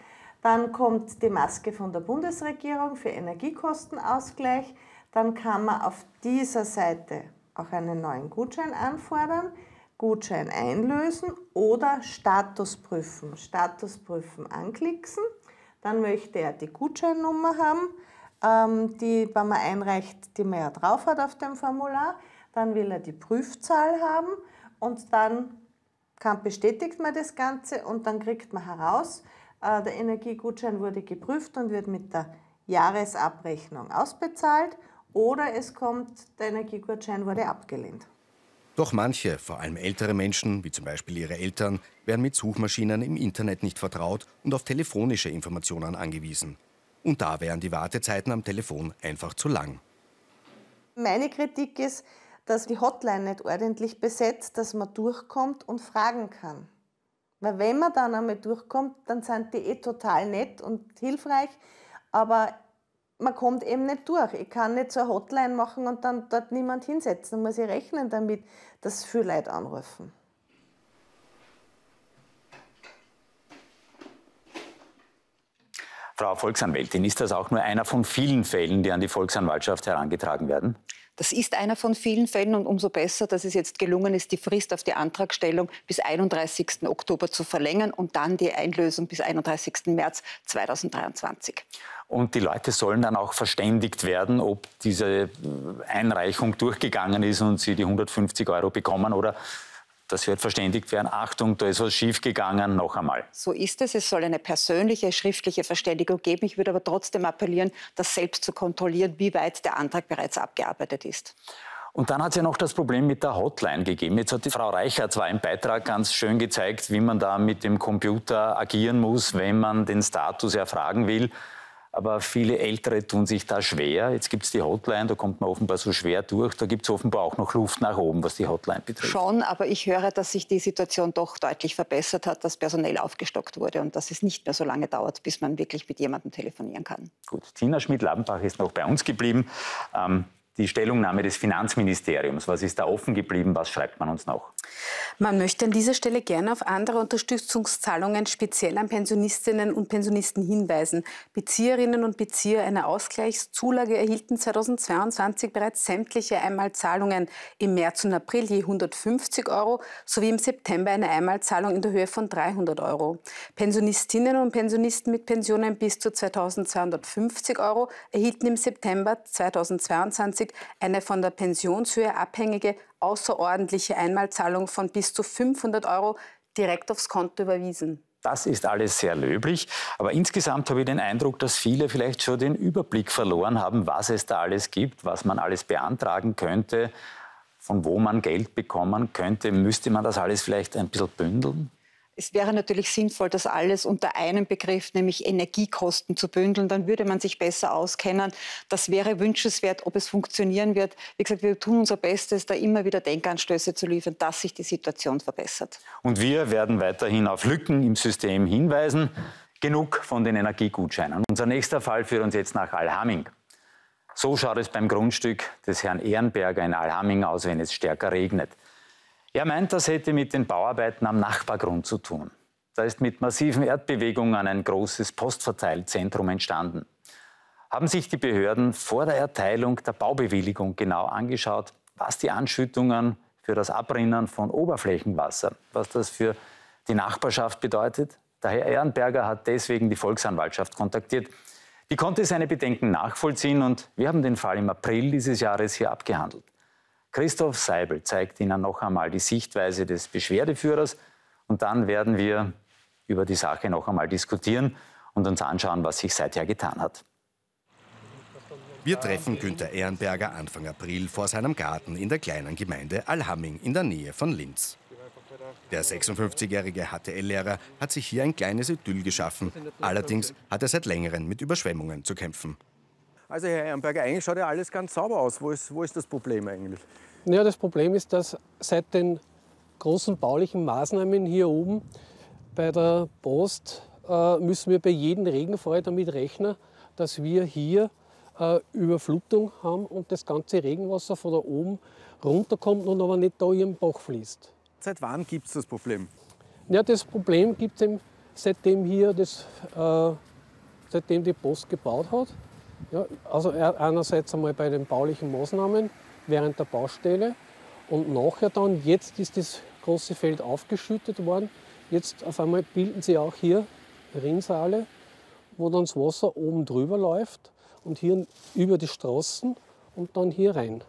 Dann kommt die Maske von der Bundesregierung für Energiekostenausgleich. Dann kann man auf dieser Seite auch einen neuen Gutschein anfordern, Gutschein einlösen oder Status prüfen. Status prüfen anklicken. Dann möchte er die Gutscheinnummer haben, ähm, die, wenn man einreicht, die man ja drauf hat auf dem Formular. Dann will er die Prüfzahl haben und dann kann, bestätigt man das Ganze und dann kriegt man heraus, der Energiegutschein wurde geprüft und wird mit der Jahresabrechnung ausbezahlt oder es kommt, der Energiegutschein wurde abgelehnt.
Doch manche, vor allem ältere Menschen, wie zum Beispiel ihre Eltern, werden mit Suchmaschinen im Internet nicht vertraut und auf telefonische Informationen angewiesen. Und da wären die Wartezeiten am Telefon einfach zu lang.
Meine Kritik ist, dass die Hotline nicht ordentlich besetzt, dass man durchkommt und fragen kann. Weil wenn man dann einmal durchkommt, dann sind die eh total nett und hilfreich, aber man kommt eben nicht durch. Ich kann nicht so eine Hotline machen und dann dort niemand hinsetzen. Dann muss ich rechnen damit, dass viele Leute anrufen.
Frau Volksanwältin, ist das auch nur einer von vielen Fällen, die an die Volksanwaltschaft herangetragen werden?
Das ist einer von vielen Fällen und umso besser, dass es jetzt gelungen ist, die Frist auf die Antragstellung bis 31. Oktober zu verlängern und dann die Einlösung bis 31. März 2023.
Und die Leute sollen dann auch verständigt werden, ob diese Einreichung durchgegangen ist und sie die 150 Euro bekommen oder dass wir verständigt werden, Achtung, da ist was schiefgegangen, noch einmal.
So ist es. Es soll eine persönliche, schriftliche Verständigung geben. Ich würde aber trotzdem appellieren, das selbst zu kontrollieren, wie weit der Antrag bereits abgearbeitet ist.
Und dann hat es ja noch das Problem mit der Hotline gegeben. Jetzt hat die Frau Reichert zwar im Beitrag ganz schön gezeigt, wie man da mit dem Computer agieren muss, wenn man den Status erfragen will. Aber viele Ältere tun sich da schwer. Jetzt gibt es die Hotline, da kommt man offenbar so schwer durch. Da gibt es offenbar auch noch Luft nach oben, was die Hotline betrifft.
Schon, aber ich höre, dass sich die Situation doch deutlich verbessert hat, dass personell aufgestockt wurde und dass es nicht mehr so lange dauert, bis man wirklich mit jemandem telefonieren kann.
Gut, Tina Schmidt-Labenbach ist noch bei uns geblieben. Ähm, die Stellungnahme des Finanzministeriums. Was ist da offen geblieben? Was schreibt man uns noch?
Man möchte an dieser Stelle gerne auf andere Unterstützungszahlungen speziell an Pensionistinnen und Pensionisten hinweisen. Bezieherinnen und Bezieher einer Ausgleichszulage erhielten 2022 bereits sämtliche Einmalzahlungen im März und April je 150 Euro sowie im September eine Einmalzahlung in der Höhe von 300 Euro. Pensionistinnen und Pensionisten mit Pensionen bis zu 2250 Euro erhielten im September 2022 eine von der Pensionshöhe abhängige außerordentliche Einmalzahlung von bis zu 500 Euro direkt aufs Konto überwiesen.
Das ist alles sehr löblich. Aber insgesamt habe ich den Eindruck, dass viele vielleicht schon den Überblick verloren haben, was es da alles gibt, was man alles beantragen könnte, von wo man Geld bekommen könnte. Müsste man das alles vielleicht ein bisschen bündeln?
Es wäre natürlich sinnvoll, das alles unter einem Begriff, nämlich Energiekosten, zu bündeln. Dann würde man sich besser auskennen. Das wäre wünschenswert, ob es funktionieren wird. Wie gesagt, wir tun unser Bestes, da immer wieder Denkanstöße zu liefern, dass sich die Situation verbessert.
Und wir werden weiterhin auf Lücken im System hinweisen. Genug von den Energiegutscheinen. Unser nächster Fall führt uns jetzt nach Alhamming. So schaut es beim Grundstück des Herrn Ehrenberger in Alhamming aus, wenn es stärker regnet. Er meint, das hätte mit den Bauarbeiten am Nachbargrund zu tun. Da ist mit massiven Erdbewegungen ein großes Postverteilzentrum entstanden. Haben sich die Behörden vor der Erteilung der Baubewilligung genau angeschaut, was die Anschüttungen für das Abrinnen von Oberflächenwasser, was das für die Nachbarschaft bedeutet? Der Herr Ehrenberger hat deswegen die Volksanwaltschaft kontaktiert. Die konnte seine Bedenken nachvollziehen und wir haben den Fall im April dieses Jahres hier abgehandelt. Christoph Seibel zeigt Ihnen noch einmal die Sichtweise des Beschwerdeführers und dann werden wir über die Sache noch einmal diskutieren und uns anschauen, was sich seither getan hat.
Wir treffen Günter Ehrenberger Anfang April vor seinem Garten in der kleinen Gemeinde Alhamming in der Nähe von Linz. Der 56-jährige HTL-Lehrer hat sich hier ein kleines Idyll geschaffen. Allerdings hat er seit längerem mit Überschwemmungen zu kämpfen.
Also Herr Ehrenberger, eigentlich schaut ja alles ganz sauber aus. Wo ist, wo ist das Problem eigentlich?
Ja, das Problem ist, dass seit den großen baulichen Maßnahmen hier oben bei der Post äh, müssen wir bei jedem Regenfall damit rechnen, dass wir hier äh, Überflutung haben und das ganze Regenwasser von da oben runterkommt und aber nicht da im Bach fließt.
Seit wann gibt es das Problem?
Ja, das Problem gibt es seitdem hier das, äh, seitdem die Post gebaut hat. Ja, also einerseits einmal bei den baulichen Maßnahmen während der Baustelle und nachher dann, jetzt ist das große Feld aufgeschüttet worden. Jetzt auf einmal bilden sie auch hier Rinnsale, wo dann das Wasser oben drüber läuft und hier über die Straßen und dann hier rein.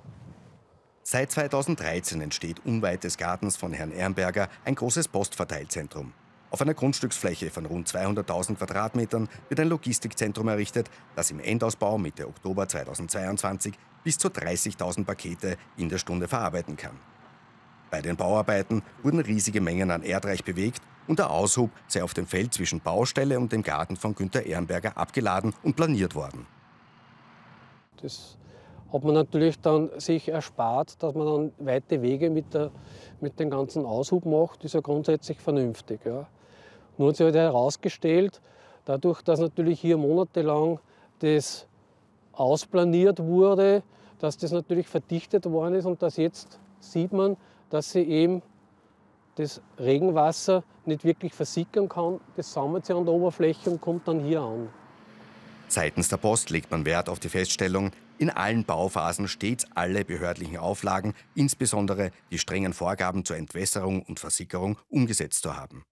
Seit 2013 entsteht unweit des Gartens von Herrn Ehrenberger ein großes Postverteilzentrum. Auf einer Grundstücksfläche von rund 200.000 Quadratmetern wird ein Logistikzentrum errichtet, das im Endausbau Mitte Oktober 2022 bis zu 30.000 Pakete in der Stunde verarbeiten kann. Bei den Bauarbeiten wurden riesige Mengen an Erdreich bewegt und der Aushub sei auf dem Feld zwischen Baustelle und dem Garten von Günter Ehrenberger abgeladen und planiert worden.
Das hat man natürlich dann sich erspart, dass man dann weite Wege mit, der, mit dem ganzen Aushub macht, ist ja grundsätzlich vernünftig. Ja. Nur hat sich halt herausgestellt, dadurch, dass natürlich hier monatelang das ausplaniert wurde, dass das natürlich verdichtet worden ist und dass jetzt sieht man, dass sie eben das Regenwasser nicht wirklich versickern kann. Das sammelt sich an der Oberfläche und kommt dann hier an.
Seitens der Post legt man Wert auf die Feststellung, in allen Bauphasen stets alle behördlichen Auflagen, insbesondere die strengen Vorgaben zur Entwässerung und Versickerung, umgesetzt zu haben.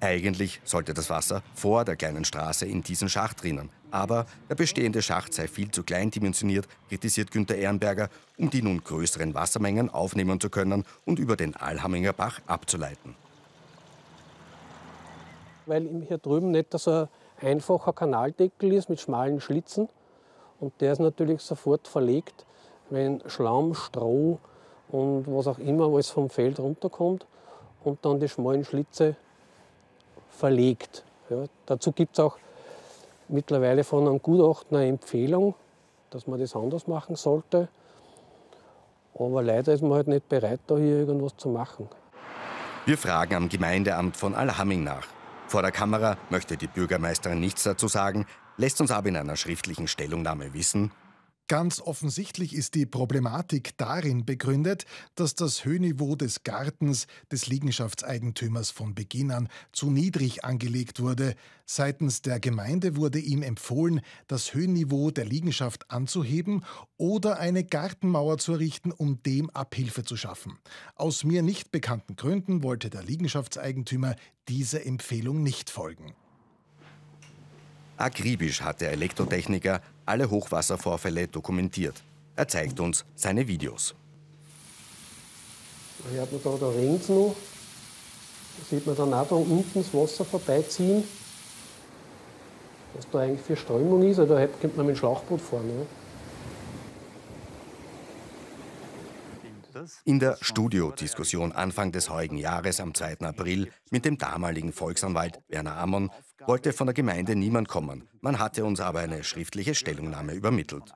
Eigentlich sollte das Wasser vor der kleinen Straße in diesen Schacht rinnen. Aber der bestehende Schacht sei viel zu klein dimensioniert, kritisiert Günter Ehrenberger, um die nun größeren Wassermengen aufnehmen zu können und über den Alhamminger Bach abzuleiten.
Weil hier drüben nicht so ein einfacher Kanaldeckel ist mit schmalen Schlitzen. Und der ist natürlich sofort verlegt, wenn Schlamm, Stroh und was auch immer alles vom Feld runterkommt und dann die schmalen Schlitze verlegt. Ja, dazu gibt es auch mittlerweile von einem Gutachten eine Empfehlung, dass man das anders machen sollte. Aber leider ist man halt nicht bereit, da hier irgendwas zu machen.
Wir fragen am Gemeindeamt von Alhamming nach. Vor der Kamera möchte die Bürgermeisterin nichts dazu sagen, lässt uns aber in einer schriftlichen Stellungnahme wissen,
Ganz offensichtlich ist die Problematik darin begründet, dass das Höhenniveau des Gartens des Liegenschaftseigentümers von Beginn an zu niedrig angelegt wurde. Seitens der Gemeinde wurde ihm empfohlen, das Höhenniveau der Liegenschaft anzuheben oder eine Gartenmauer zu errichten, um dem Abhilfe zu schaffen. Aus mir nicht bekannten Gründen wollte der Liegenschaftseigentümer dieser Empfehlung nicht folgen.
Akribisch hat der Elektrotechniker alle Hochwasservorfälle dokumentiert. Er zeigt uns seine Videos.
Hier hat man da, da regnet noch. Da sieht man dann auch da unten das Wasser vorbeiziehen. Was da eigentlich für Strömung ist, also da kommt man mit dem Schlauchboot fahren. Ja.
In der Studiodiskussion Anfang des heutigen Jahres am 2. April mit dem damaligen Volksanwalt Werner Amon wollte von der Gemeinde niemand kommen. Man hatte uns aber eine schriftliche Stellungnahme übermittelt.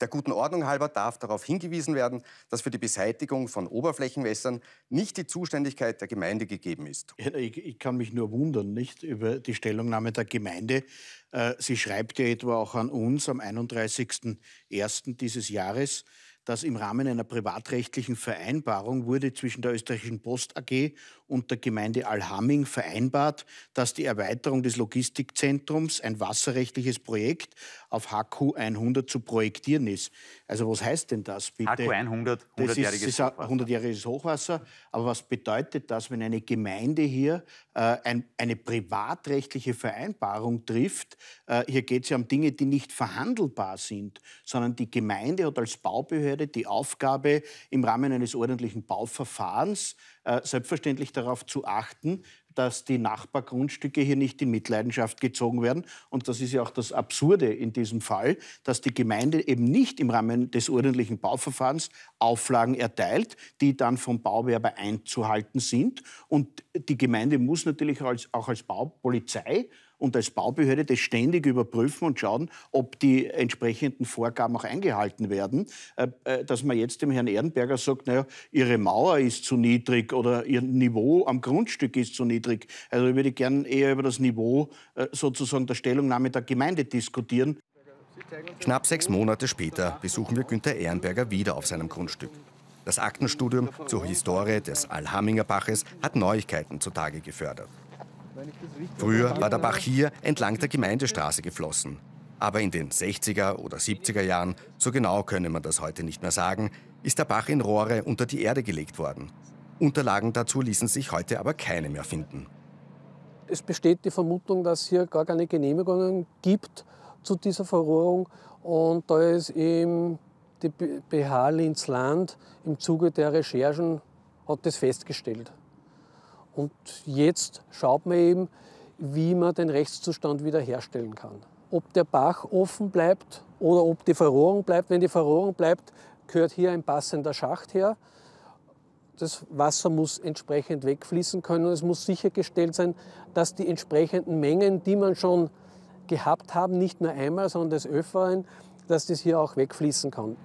Der guten Ordnung halber darf darauf hingewiesen werden, dass für die Beseitigung von Oberflächenwässern nicht die Zuständigkeit der Gemeinde gegeben ist.
Ich, ich kann mich nur wundern, nicht über die Stellungnahme der Gemeinde. Äh, sie schreibt ja etwa auch an uns am 31.01. dieses Jahres, dass im Rahmen einer privatrechtlichen Vereinbarung wurde zwischen der Österreichischen Post AG und der Gemeinde Alhamming vereinbart, dass die Erweiterung des Logistikzentrums ein wasserrechtliches Projekt auf HQ 100 zu projektieren ist. Also was heißt denn das bitte?
HQ 100,
100-jähriges Hochwasser. 100-jähriges Hochwasser. Aber was bedeutet das, wenn eine Gemeinde hier äh, ein, eine privatrechtliche Vereinbarung trifft? Äh, hier geht es ja um Dinge, die nicht verhandelbar sind, sondern die Gemeinde hat als Baubehörde die Aufgabe, im Rahmen eines ordentlichen Bauverfahrens äh, selbstverständlich darauf zu achten, dass die Nachbargrundstücke hier nicht in Mitleidenschaft gezogen werden. Und das ist ja auch das Absurde in diesem Fall, dass die Gemeinde eben nicht im Rahmen des ordentlichen Bauverfahrens Auflagen erteilt, die dann vom Bauwerber einzuhalten sind. Und die Gemeinde muss natürlich auch als Baupolizei und als Baubehörde das ständig überprüfen und schauen, ob die entsprechenden Vorgaben auch eingehalten werden. Äh, äh, dass man jetzt dem Herrn Ehrenberger sagt, naja, Ihre Mauer ist zu niedrig oder Ihr Niveau am Grundstück ist zu niedrig. Also ich würde gerne eher über das Niveau äh, sozusagen der Stellungnahme der Gemeinde diskutieren.
Knapp sechs Monate später besuchen wir Günter Ehrenberger wieder auf seinem Grundstück. Das Aktenstudium zur Historie des Alhamminger Baches hat Neuigkeiten zutage gefördert. Früher war der Bach hier entlang der Gemeindestraße geflossen. Aber in den 60er oder 70er Jahren, so genau könne man das heute nicht mehr sagen, ist der Bach in Rohre unter die Erde gelegt worden. Unterlagen dazu ließen sich heute aber keine mehr finden.
Es besteht die Vermutung, dass es hier gar keine Genehmigungen gibt zu dieser Verrohrung. Und da ist eben die BH Linz-Land im Zuge der Recherchen hat das festgestellt. Und jetzt schaut man eben, wie man den Rechtszustand wiederherstellen kann. Ob der Bach offen bleibt oder ob die Verrohrung bleibt. Wenn die Verrohrung bleibt, gehört hier ein passender Schacht her. Das Wasser muss entsprechend wegfließen können es muss sichergestellt sein, dass die entsprechenden Mengen, die man schon gehabt haben, nicht nur einmal, sondern des Öfteren, dass das hier auch wegfließen kann.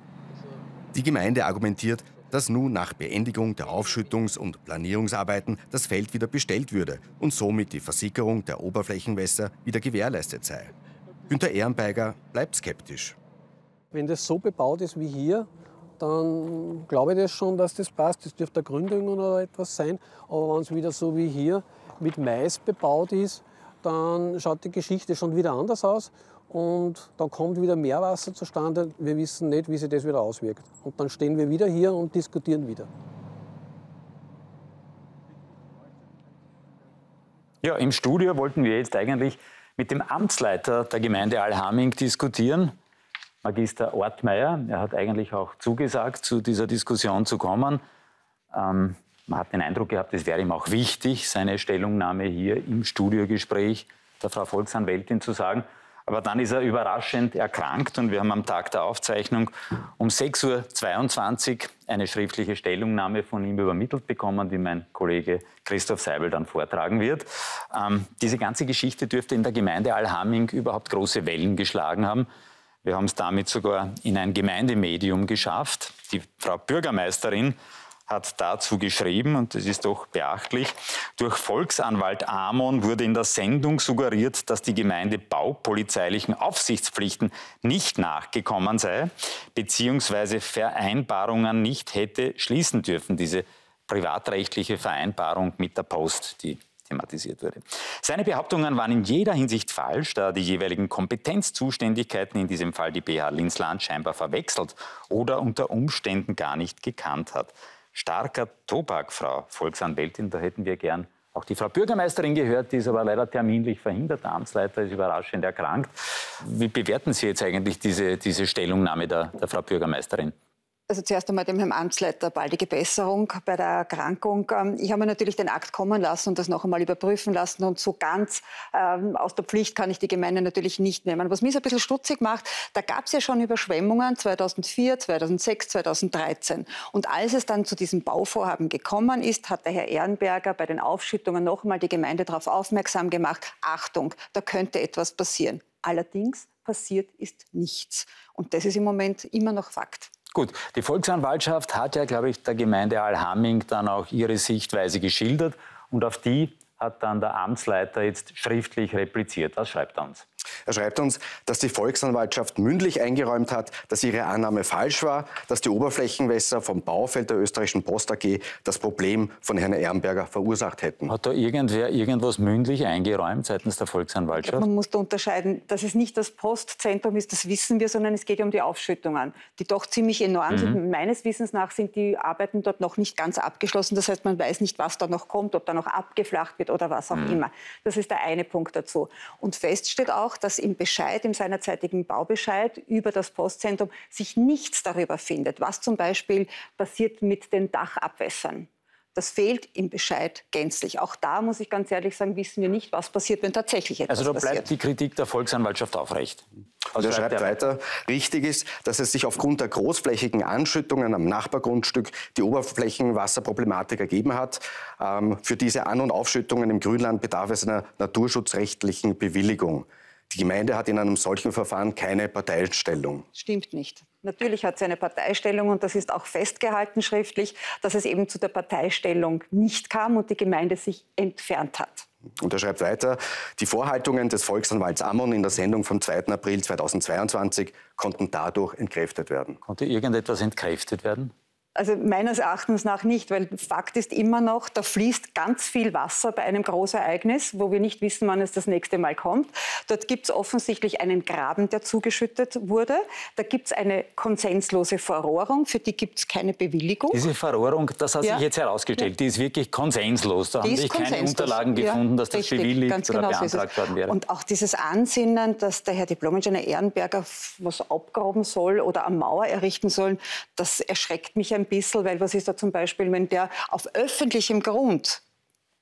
Die Gemeinde argumentiert, dass nun nach Beendigung der Aufschüttungs- und Planierungsarbeiten das Feld wieder bestellt würde und somit die Versickerung der Oberflächenwässer wieder gewährleistet sei. Günter Ehrenberger bleibt skeptisch.
Wenn das so bebaut ist wie hier, dann glaube ich das schon, dass das passt. Das dürfte Gründung oder etwas sein. Aber wenn es wieder so wie hier mit Mais bebaut ist, dann schaut die Geschichte schon wieder anders aus und dann kommt wieder Meerwasser zustande. Wir wissen nicht, wie sich das wieder auswirkt. Und dann stehen wir wieder hier und diskutieren wieder.
Ja, im Studio wollten wir jetzt eigentlich mit dem Amtsleiter der Gemeinde Alhaming diskutieren, Magister Ortmeier. Er hat eigentlich auch zugesagt, zu dieser Diskussion zu kommen. Ähm, man hat den Eindruck gehabt, es wäre ihm auch wichtig, seine Stellungnahme hier im Studiogespräch der Frau Volksanwältin zu sagen. Aber dann ist er überraschend erkrankt und wir haben am Tag der Aufzeichnung um 6.22 Uhr eine schriftliche Stellungnahme von ihm übermittelt bekommen, die mein Kollege Christoph Seibel dann vortragen wird. Ähm, diese ganze Geschichte dürfte in der Gemeinde Alhaming überhaupt große Wellen geschlagen haben. Wir haben es damit sogar in ein Gemeindemedium geschafft. Die Frau Bürgermeisterin hat dazu geschrieben, und das ist doch beachtlich, durch Volksanwalt Amon wurde in der Sendung suggeriert, dass die Gemeinde baupolizeilichen Aufsichtspflichten nicht nachgekommen sei, beziehungsweise Vereinbarungen nicht hätte schließen dürfen. Diese privatrechtliche Vereinbarung mit der Post, die thematisiert wurde. Seine Behauptungen waren in jeder Hinsicht falsch, da die jeweiligen Kompetenzzuständigkeiten, in diesem Fall die BH Linzland, scheinbar verwechselt oder unter Umständen gar nicht gekannt hat starker Tobak, Frau Volksanwältin. Da hätten wir gern auch die Frau Bürgermeisterin gehört, die ist aber leider terminlich verhindert. Der Amtsleiter ist überraschend erkrankt. Wie bewerten Sie jetzt eigentlich diese, diese Stellungnahme der, der Frau Bürgermeisterin?
Also zuerst einmal dem Herrn Amtsleiter baldige Besserung bei der Erkrankung. Ähm, ich habe mir natürlich den Akt kommen lassen und das noch einmal überprüfen lassen. Und so ganz ähm, aus der Pflicht kann ich die Gemeinde natürlich nicht nehmen. Was mich so ein bisschen stutzig macht, da gab es ja schon Überschwemmungen 2004, 2006, 2013. Und als es dann zu diesem Bauvorhaben gekommen ist, hat der Herr Ehrenberger bei den Aufschüttungen noch einmal die Gemeinde darauf aufmerksam gemacht, Achtung, da könnte etwas passieren. Allerdings passiert ist nichts. Und das ist im Moment immer noch Fakt.
Gut, die Volksanwaltschaft hat ja, glaube ich, der Gemeinde Alhamming dann auch ihre Sichtweise geschildert und auf die hat dann der Amtsleiter jetzt schriftlich repliziert. Was schreibt er uns?
Er schreibt uns, dass die Volksanwaltschaft mündlich eingeräumt hat, dass ihre Annahme falsch war, dass die Oberflächenwässer vom Baufeld der österreichischen Post AG das Problem von Herrn Ehrenberger verursacht hätten.
Hat da irgendwer irgendwas mündlich eingeräumt seitens der Volksanwaltschaft?
Man muss da unterscheiden, dass es nicht das Postzentrum ist, das wissen wir, sondern es geht um die Aufschüttungen, die doch ziemlich enorm mhm. sind. Meines Wissens nach sind die Arbeiten dort noch nicht ganz abgeschlossen. Das heißt, man weiß nicht, was da noch kommt, ob da noch abgeflacht wird oder was auch mhm. immer. Das ist der eine Punkt dazu. Und fest steht auch, dass im Bescheid, im seinerzeitigen Baubescheid über das Postzentrum sich nichts darüber findet, was zum Beispiel passiert mit den Dachabwässern. Das fehlt im Bescheid gänzlich. Auch da muss ich ganz ehrlich sagen, wissen wir nicht, was passiert, wenn tatsächlich etwas
passiert. Also da bleibt
passiert.
die Kritik der Volksanwaltschaft aufrecht.
Also er schreibt weiter, richtig ist, dass es sich aufgrund der großflächigen Anschüttungen am Nachbargrundstück die Oberflächenwasserproblematik ergeben hat. Ähm, für diese An- und Aufschüttungen im Grünland bedarf es einer naturschutzrechtlichen Bewilligung. Die Gemeinde hat in einem solchen Verfahren keine Parteistellung.
Stimmt nicht. Natürlich hat sie eine Parteistellung und das ist auch festgehalten schriftlich, dass es eben zu der Parteistellung nicht kam und die Gemeinde sich entfernt hat.
Und er schreibt weiter, die Vorhaltungen des Volksanwalts Ammon in der Sendung vom 2. April 2022 konnten dadurch entkräftet werden.
Konnte irgendetwas entkräftet werden?
Also meines Erachtens nach nicht, weil Fakt ist immer noch, da fließt ganz viel Wasser bei einem Großereignis, wo wir nicht wissen, wann es das nächste Mal kommt. Dort gibt es offensichtlich einen Graben, der zugeschüttet wurde. Da gibt es eine konsenslose Verrohrung, für die gibt es keine Bewilligung.
Diese Verrohrung, das hat ja. sich jetzt herausgestellt, ja. die ist wirklich konsenslos. Da die haben sich keine Unterlagen gefunden, ja, dass das richtig, bewilligt oder genau beantragt worden wäre.
Und auch dieses Ansinnen, dass der Herr Diplomingenieur Ehrenberger was abgraben soll oder eine Mauer errichten soll, das erschreckt mich ein ein bisschen, weil was ist da zum Beispiel, wenn der auf öffentlichem Grund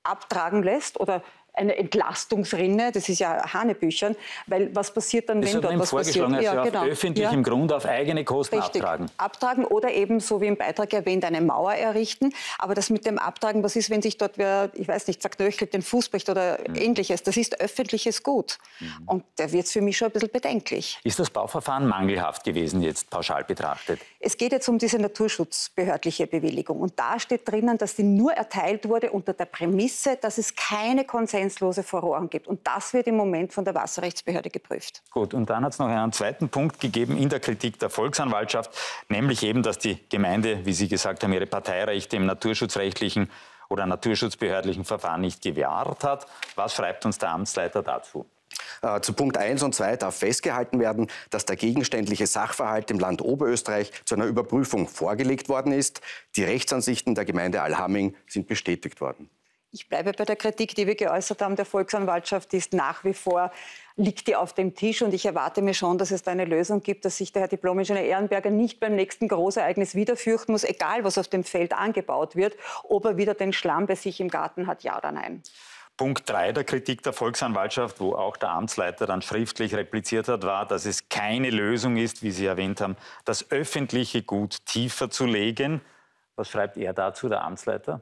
abtragen lässt oder eine Entlastungsrinne, das ist ja Hanebüchern, weil was passiert dann,
das
wenn dort
was passiert?
Ja,
ja, genau. auf öffentlichem ja. Grund auf eigene Kosten
Richtig.
abtragen.
Abtragen oder eben, so wie im Beitrag erwähnt, eine Mauer errichten. Aber das mit dem Abtragen, was ist, wenn sich dort wer, ich weiß nicht, zerknöchelt, den Fuß bricht oder mhm. ähnliches, das ist öffentliches Gut. Mhm. Und da wird es für mich schon ein bisschen bedenklich.
Ist das Bauverfahren mangelhaft gewesen, jetzt pauschal betrachtet?
Es geht jetzt um diese naturschutzbehördliche Bewilligung. Und da steht drinnen, dass die nur erteilt wurde unter der Prämisse, dass es keine konsenslose Verrohrung gibt. Und das wird im Moment von der Wasserrechtsbehörde geprüft.
Gut, und dann hat es noch einen zweiten Punkt gegeben in der Kritik der Volksanwaltschaft, nämlich eben, dass die Gemeinde, wie Sie gesagt haben, ihre Parteirechte im naturschutzrechtlichen oder naturschutzbehördlichen Verfahren nicht gewahrt hat. Was schreibt uns der Amtsleiter dazu?
Äh, zu Punkt 1 und 2 darf festgehalten werden, dass der gegenständliche Sachverhalt im Land Oberösterreich zu einer Überprüfung vorgelegt worden ist. Die Rechtsansichten der Gemeinde Alhamming sind bestätigt worden.
Ich bleibe bei der Kritik, die wir geäußert haben der Volksanwaltschaft, ist nach wie vor liegt die auf dem Tisch und ich erwarte mir schon, dass es da eine Lösung gibt, dass sich der Herr Diplom-Ingenieur Ehrenberger nicht beim nächsten Großereignis wieder fürchten muss, egal was auf dem Feld angebaut wird, ob er wieder den Schlamm bei sich im Garten hat, ja oder nein.
Punkt 3 der Kritik der Volksanwaltschaft, wo auch der Amtsleiter dann schriftlich repliziert hat, war, dass es keine Lösung ist, wie Sie erwähnt haben, das öffentliche Gut tiefer zu legen, Was schreibt er dazu, der Amtsleiter?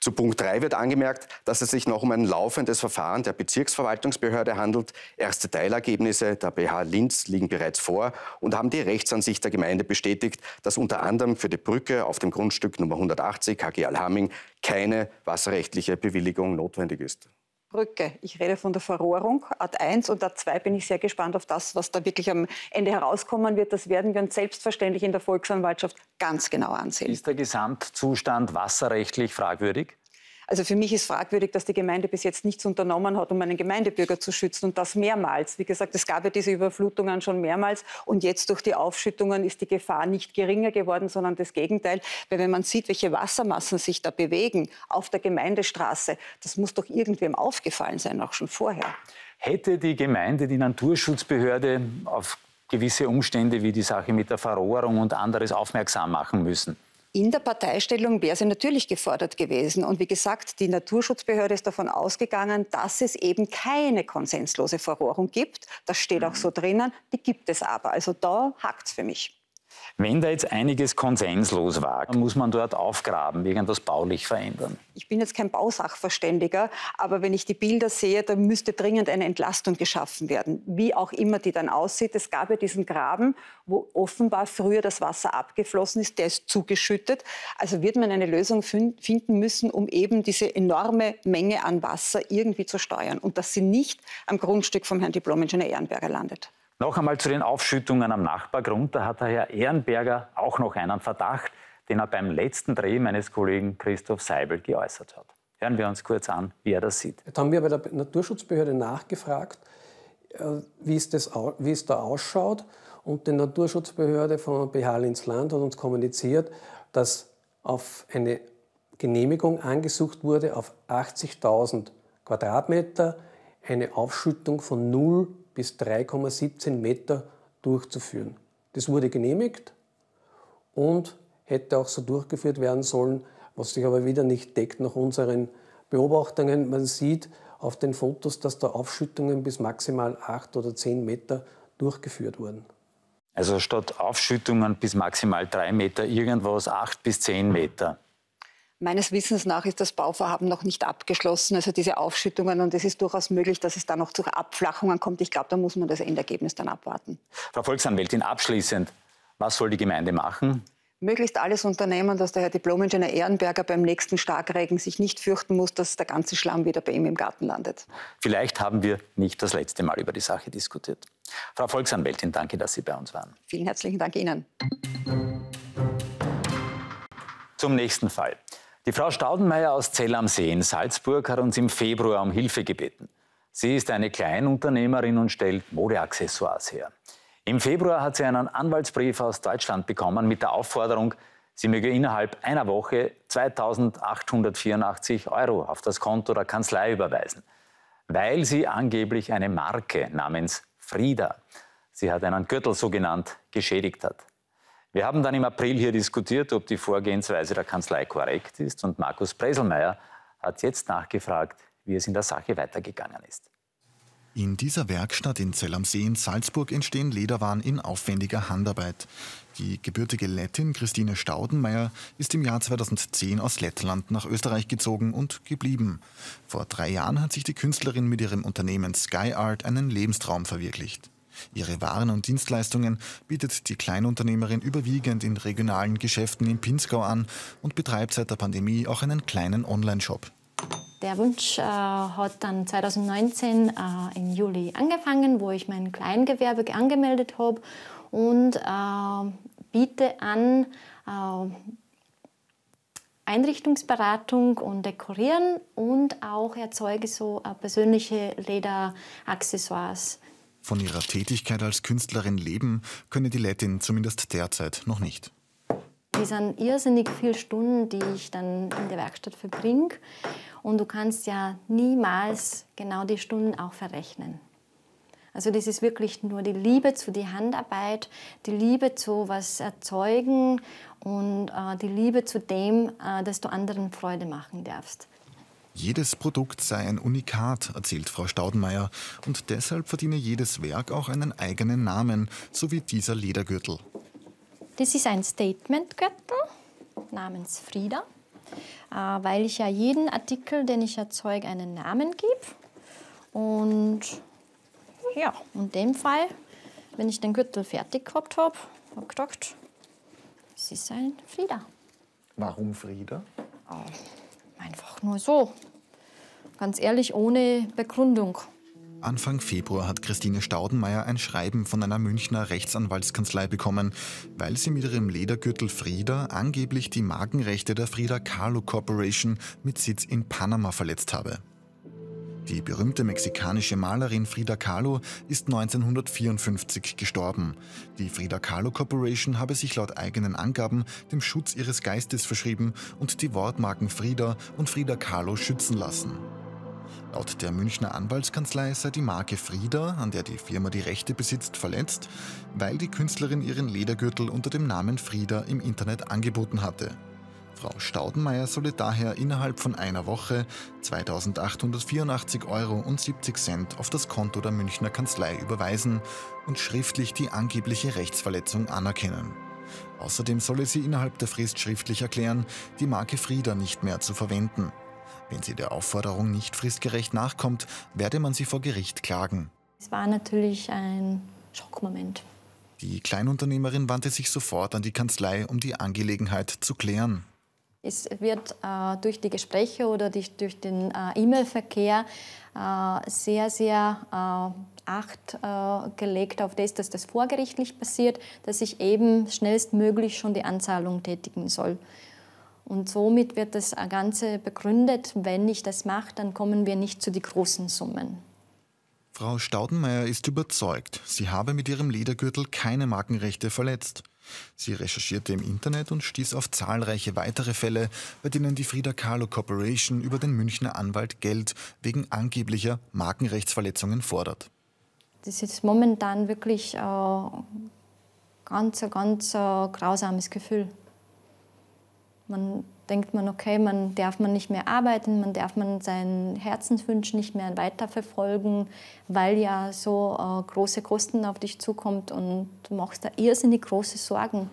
Zu Punkt 3 wird angemerkt, dass es sich noch um ein laufendes Verfahren der Bezirksverwaltungsbehörde handelt. Erste Teilergebnisse der BH Linz liegen bereits vor und haben die Rechtsansicht der Gemeinde bestätigt, dass unter anderem für die Brücke auf dem Grundstück Nummer 180 KG Alhamming keine wasserrechtliche Bewilligung notwendig ist.
Brücke. Ich rede von der Verrohrung. Art 1 und Art 2 bin ich sehr gespannt auf das, was da wirklich am Ende herauskommen wird. Das werden wir uns selbstverständlich in der Volksanwaltschaft ganz genau ansehen.
Ist der Gesamtzustand wasserrechtlich fragwürdig?
Also für mich ist fragwürdig, dass die Gemeinde bis jetzt nichts unternommen hat, um einen Gemeindebürger zu schützen und das mehrmals. Wie gesagt, es gab ja diese Überflutungen schon mehrmals und jetzt durch die Aufschüttungen ist die Gefahr nicht geringer geworden, sondern das Gegenteil. Weil wenn man sieht, welche Wassermassen sich da bewegen auf der Gemeindestraße, das muss doch irgendwem aufgefallen sein, auch schon vorher.
Hätte die Gemeinde, die Naturschutzbehörde auf gewisse Umstände wie die Sache mit der Verrohrung und anderes aufmerksam machen müssen?
In der Parteistellung wäre sie natürlich gefordert gewesen. Und wie gesagt, die Naturschutzbehörde ist davon ausgegangen, dass es eben keine konsenslose Verrohrung gibt. Das steht auch so drinnen. Die gibt es aber. Also da hakt es für mich.
Wenn da jetzt einiges konsenslos war, muss man dort aufgraben, irgendwas baulich verändern.
Ich bin jetzt kein Bausachverständiger, aber wenn ich die Bilder sehe, da müsste dringend eine Entlastung geschaffen werden, wie auch immer die dann aussieht. Es gab ja diesen Graben, wo offenbar früher das Wasser abgeflossen ist, der ist zugeschüttet. Also wird man eine Lösung finden müssen, um eben diese enorme Menge an Wasser irgendwie zu steuern und dass sie nicht am Grundstück vom Herrn Diplom-Ingenieur Ehrenberger landet.
Noch einmal zu den Aufschüttungen am Nachbargrund. Da hat der Herr Ehrenberger auch noch einen Verdacht, den er beim letzten Dreh meines Kollegen Christoph Seibel geäußert hat. Hören wir uns kurz an, wie er das sieht.
Jetzt haben wir bei der Naturschutzbehörde nachgefragt, äh, wie es, das, wie es da ausschaut. Und die Naturschutzbehörde von BH Linz Land hat uns kommuniziert, dass auf eine Genehmigung angesucht wurde auf 80.000 Quadratmeter eine Aufschüttung von 0 bis 3,17 Meter durchzuführen. Das wurde genehmigt und hätte auch so durchgeführt werden sollen, was sich aber wieder nicht deckt nach unseren Beobachtungen. Man sieht auf den Fotos, dass da Aufschüttungen bis maximal 8 oder 10 Meter durchgeführt wurden.
Also statt Aufschüttungen bis maximal 3 Meter irgendwas 8 bis 10 Meter.
Meines Wissens nach ist das Bauvorhaben noch nicht abgeschlossen, also diese Aufschüttungen. Und es ist durchaus möglich, dass es da noch zu Abflachungen kommt. Ich glaube, da muss man das Endergebnis dann abwarten.
Frau Volksanwältin, abschließend, was soll die Gemeinde machen?
Möglichst alles unternehmen, dass der Herr Diplom-Ingenieur Ehrenberger beim nächsten Starkregen sich nicht fürchten muss, dass der ganze Schlamm wieder bei ihm im Garten landet.
Vielleicht haben wir nicht das letzte Mal über die Sache diskutiert. Frau Volksanwältin, danke, dass Sie bei uns waren.
Vielen herzlichen Dank Ihnen.
Zum nächsten Fall. Die Frau Staudenmeier aus Zell am See in Salzburg hat uns im Februar um Hilfe gebeten. Sie ist eine Kleinunternehmerin und stellt Modeaccessoires her. Im Februar hat sie einen Anwaltsbrief aus Deutschland bekommen mit der Aufforderung, sie möge innerhalb einer Woche 2.884 Euro auf das Konto der Kanzlei überweisen, weil sie angeblich eine Marke namens Frieda, sie hat einen Gürtel so genannt, geschädigt hat. Wir haben dann im April hier diskutiert, ob die Vorgehensweise der Kanzlei korrekt ist. Und Markus Preselmeier hat jetzt nachgefragt, wie es in der Sache weitergegangen ist.
In dieser Werkstatt in Zell am See in Salzburg entstehen Lederwaren in aufwendiger Handarbeit. Die gebürtige Lettin Christine Staudenmeier ist im Jahr 2010 aus Lettland nach Österreich gezogen und geblieben. Vor drei Jahren hat sich die Künstlerin mit ihrem Unternehmen Sky Art einen Lebenstraum verwirklicht. Ihre Waren und Dienstleistungen bietet die Kleinunternehmerin überwiegend in regionalen Geschäften in Pinzgau an und betreibt seit der Pandemie auch einen kleinen Online-Shop.
Der Wunsch äh, hat dann 2019 äh, im Juli angefangen, wo ich mein Kleingewerbe angemeldet habe und äh, biete an äh, Einrichtungsberatung und Dekorieren und auch erzeuge so äh, persönliche Lederaccessoires
von ihrer Tätigkeit als Künstlerin leben könne die Lettin zumindest derzeit noch nicht.
Es sind irrsinnig viele Stunden, die ich dann in der Werkstatt verbringe. Und du kannst ja niemals genau die Stunden auch verrechnen. Also das ist wirklich nur die Liebe zu der Handarbeit, die Liebe zu was erzeugen und äh, die Liebe zu dem, äh, dass du anderen Freude machen darfst.
Jedes Produkt sei ein Unikat, erzählt Frau Staudenmeier, und deshalb verdiene jedes Werk auch einen eigenen Namen, so wie dieser Ledergürtel.
Das ist ein Statementgürtel namens Frieda, äh, weil ich ja jeden Artikel, den ich erzeuge, einen Namen gebe. Und ja, in dem Fall, wenn ich den Gürtel fertig gehabt habe, habe ich gedacht, es ist ein Frieda.
Warum Frieda?
Oh, einfach nur so. Ganz ehrlich, ohne Begründung.
Anfang Februar hat Christine Staudenmeier ein Schreiben von einer Münchner Rechtsanwaltskanzlei bekommen, weil sie mit ihrem Ledergürtel Frieda angeblich die Markenrechte der Frida Kahlo Corporation mit Sitz in Panama verletzt habe. Die berühmte mexikanische Malerin Frida Kahlo ist 1954 gestorben. Die Frida Kahlo Corporation habe sich laut eigenen Angaben dem Schutz ihres Geistes verschrieben und die Wortmarken Frida und Frida Kahlo schützen lassen. Laut der Münchner Anwaltskanzlei sei die Marke Frieda, an der die Firma die Rechte besitzt, verletzt, weil die Künstlerin ihren Ledergürtel unter dem Namen Frieda im Internet angeboten hatte. Frau Staudenmeier solle daher innerhalb von einer Woche 2.884,70 Euro auf das Konto der Münchner Kanzlei überweisen und schriftlich die angebliche Rechtsverletzung anerkennen. Außerdem solle sie innerhalb der Frist schriftlich erklären, die Marke Frieda nicht mehr zu verwenden. Wenn sie der Aufforderung nicht fristgerecht nachkommt, werde man sie vor Gericht klagen.
Es war natürlich ein Schockmoment.
Die Kleinunternehmerin wandte sich sofort an die Kanzlei, um die Angelegenheit zu klären.
Es wird äh, durch die Gespräche oder durch, durch den äh, E-Mail-Verkehr äh, sehr, sehr äh, Acht äh, gelegt auf das, dass das vorgerichtlich passiert, dass ich eben schnellstmöglich schon die Anzahlung tätigen soll. Und somit wird das Ganze begründet, wenn ich das mache, dann kommen wir nicht zu den großen Summen.
Frau Staudenmeier ist überzeugt, sie habe mit ihrem Ledergürtel keine Markenrechte verletzt. Sie recherchierte im Internet und stieß auf zahlreiche weitere Fälle, bei denen die Frida Kahlo Corporation über den Münchner Anwalt Geld wegen angeblicher Markenrechtsverletzungen fordert.
Das ist momentan wirklich ein ganz, ganz grausames Gefühl. Man denkt man, okay, man darf man nicht mehr arbeiten, man darf man seinen Herzenswunsch nicht mehr weiterverfolgen, weil ja so äh, große Kosten auf dich zukommt und du machst da irrsinnig große Sorgen.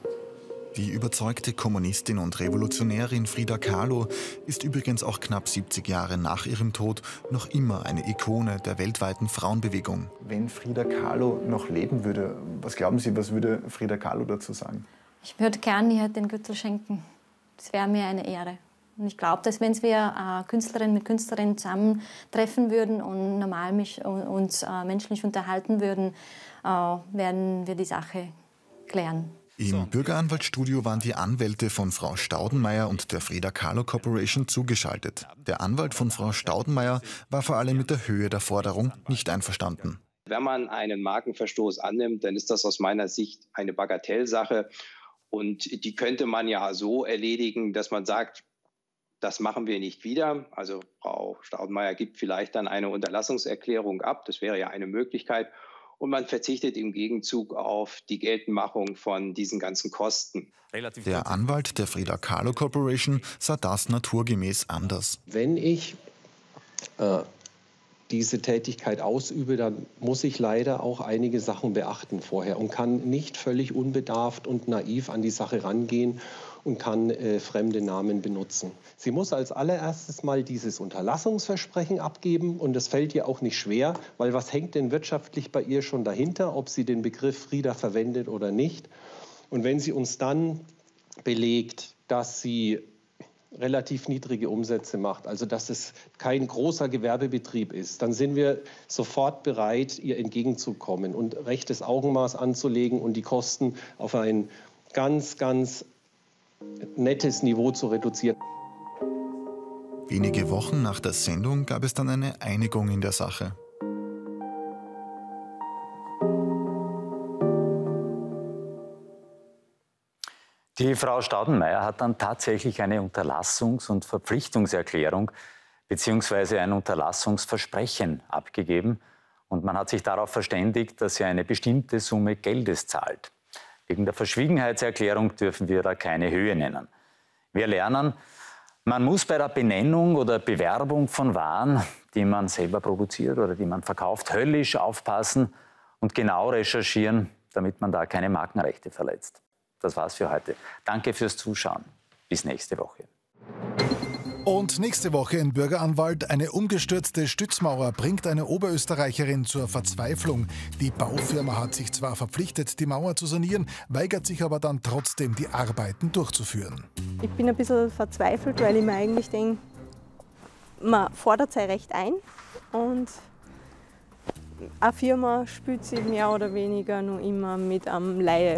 Die überzeugte Kommunistin und Revolutionärin Frida Kahlo ist übrigens auch knapp 70 Jahre nach ihrem Tod noch immer eine Ikone der weltweiten Frauenbewegung.
Wenn Frida Kahlo noch leben würde, was glauben Sie, was würde Frida Kahlo dazu sagen?
Ich würde gerne ihr den Gürtel schenken. Das wäre mir eine Ehre. Und ich glaube, dass wenn wir äh, Künstlerinnen mit Künstlerinnen zusammentreffen würden und normal mich, uns äh, menschlich unterhalten würden, äh, werden wir die Sache klären.
Im Bürgeranwaltsstudio waren die Anwälte von Frau Staudenmeier und der Freda Kahlo Corporation zugeschaltet. Der Anwalt von Frau Staudenmeier war vor allem mit der Höhe der Forderung nicht einverstanden.
Wenn man einen Markenverstoß annimmt, dann ist das aus meiner Sicht eine Bagatellsache und die könnte man ja so erledigen, dass man sagt, das machen wir nicht wieder. Also Frau Staudenmeier gibt vielleicht dann eine Unterlassungserklärung ab. Das wäre ja eine Möglichkeit. Und man verzichtet im Gegenzug auf die Geltendmachung von diesen ganzen Kosten.
Der Anwalt der Frida Kahlo Corporation sah das naturgemäß anders.
Wenn ich äh, diese Tätigkeit ausübe, dann muss ich leider auch einige Sachen beachten vorher und kann nicht völlig unbedarft und naiv an die Sache rangehen und kann äh, fremde Namen benutzen. Sie muss als allererstes mal dieses Unterlassungsversprechen abgeben und das fällt ihr auch nicht schwer, weil was hängt denn wirtschaftlich bei ihr schon dahinter, ob sie den Begriff Frieda verwendet oder nicht. Und wenn sie uns dann belegt, dass sie relativ niedrige Umsätze macht, also dass es kein großer Gewerbebetrieb ist, dann sind wir sofort bereit, ihr entgegenzukommen und rechtes Augenmaß anzulegen und die Kosten auf ein ganz, ganz nettes Niveau zu reduzieren.
Wenige Wochen nach der Sendung gab es dann eine Einigung in der Sache.
Die Frau Staudenmeier hat dann tatsächlich eine Unterlassungs- und Verpflichtungserklärung bzw. ein Unterlassungsversprechen abgegeben und man hat sich darauf verständigt, dass sie eine bestimmte Summe Geldes zahlt. Wegen der Verschwiegenheitserklärung dürfen wir da keine Höhe nennen. Wir lernen, man muss bei der Benennung oder Bewerbung von Waren, die man selber produziert oder die man verkauft, höllisch aufpassen und genau recherchieren, damit man da keine Markenrechte verletzt. Das war's für heute. Danke fürs Zuschauen. Bis nächste Woche.
Und nächste Woche in Bürgeranwalt eine umgestürzte Stützmauer bringt eine Oberösterreicherin zur Verzweiflung. Die Baufirma hat sich zwar verpflichtet, die Mauer zu sanieren, weigert sich aber dann trotzdem, die Arbeiten durchzuführen.
Ich bin ein bisschen verzweifelt, weil ich mir eigentlich denke, man fordert sein Recht ein und eine Firma spielt sich mehr oder weniger nur immer mit einem Laie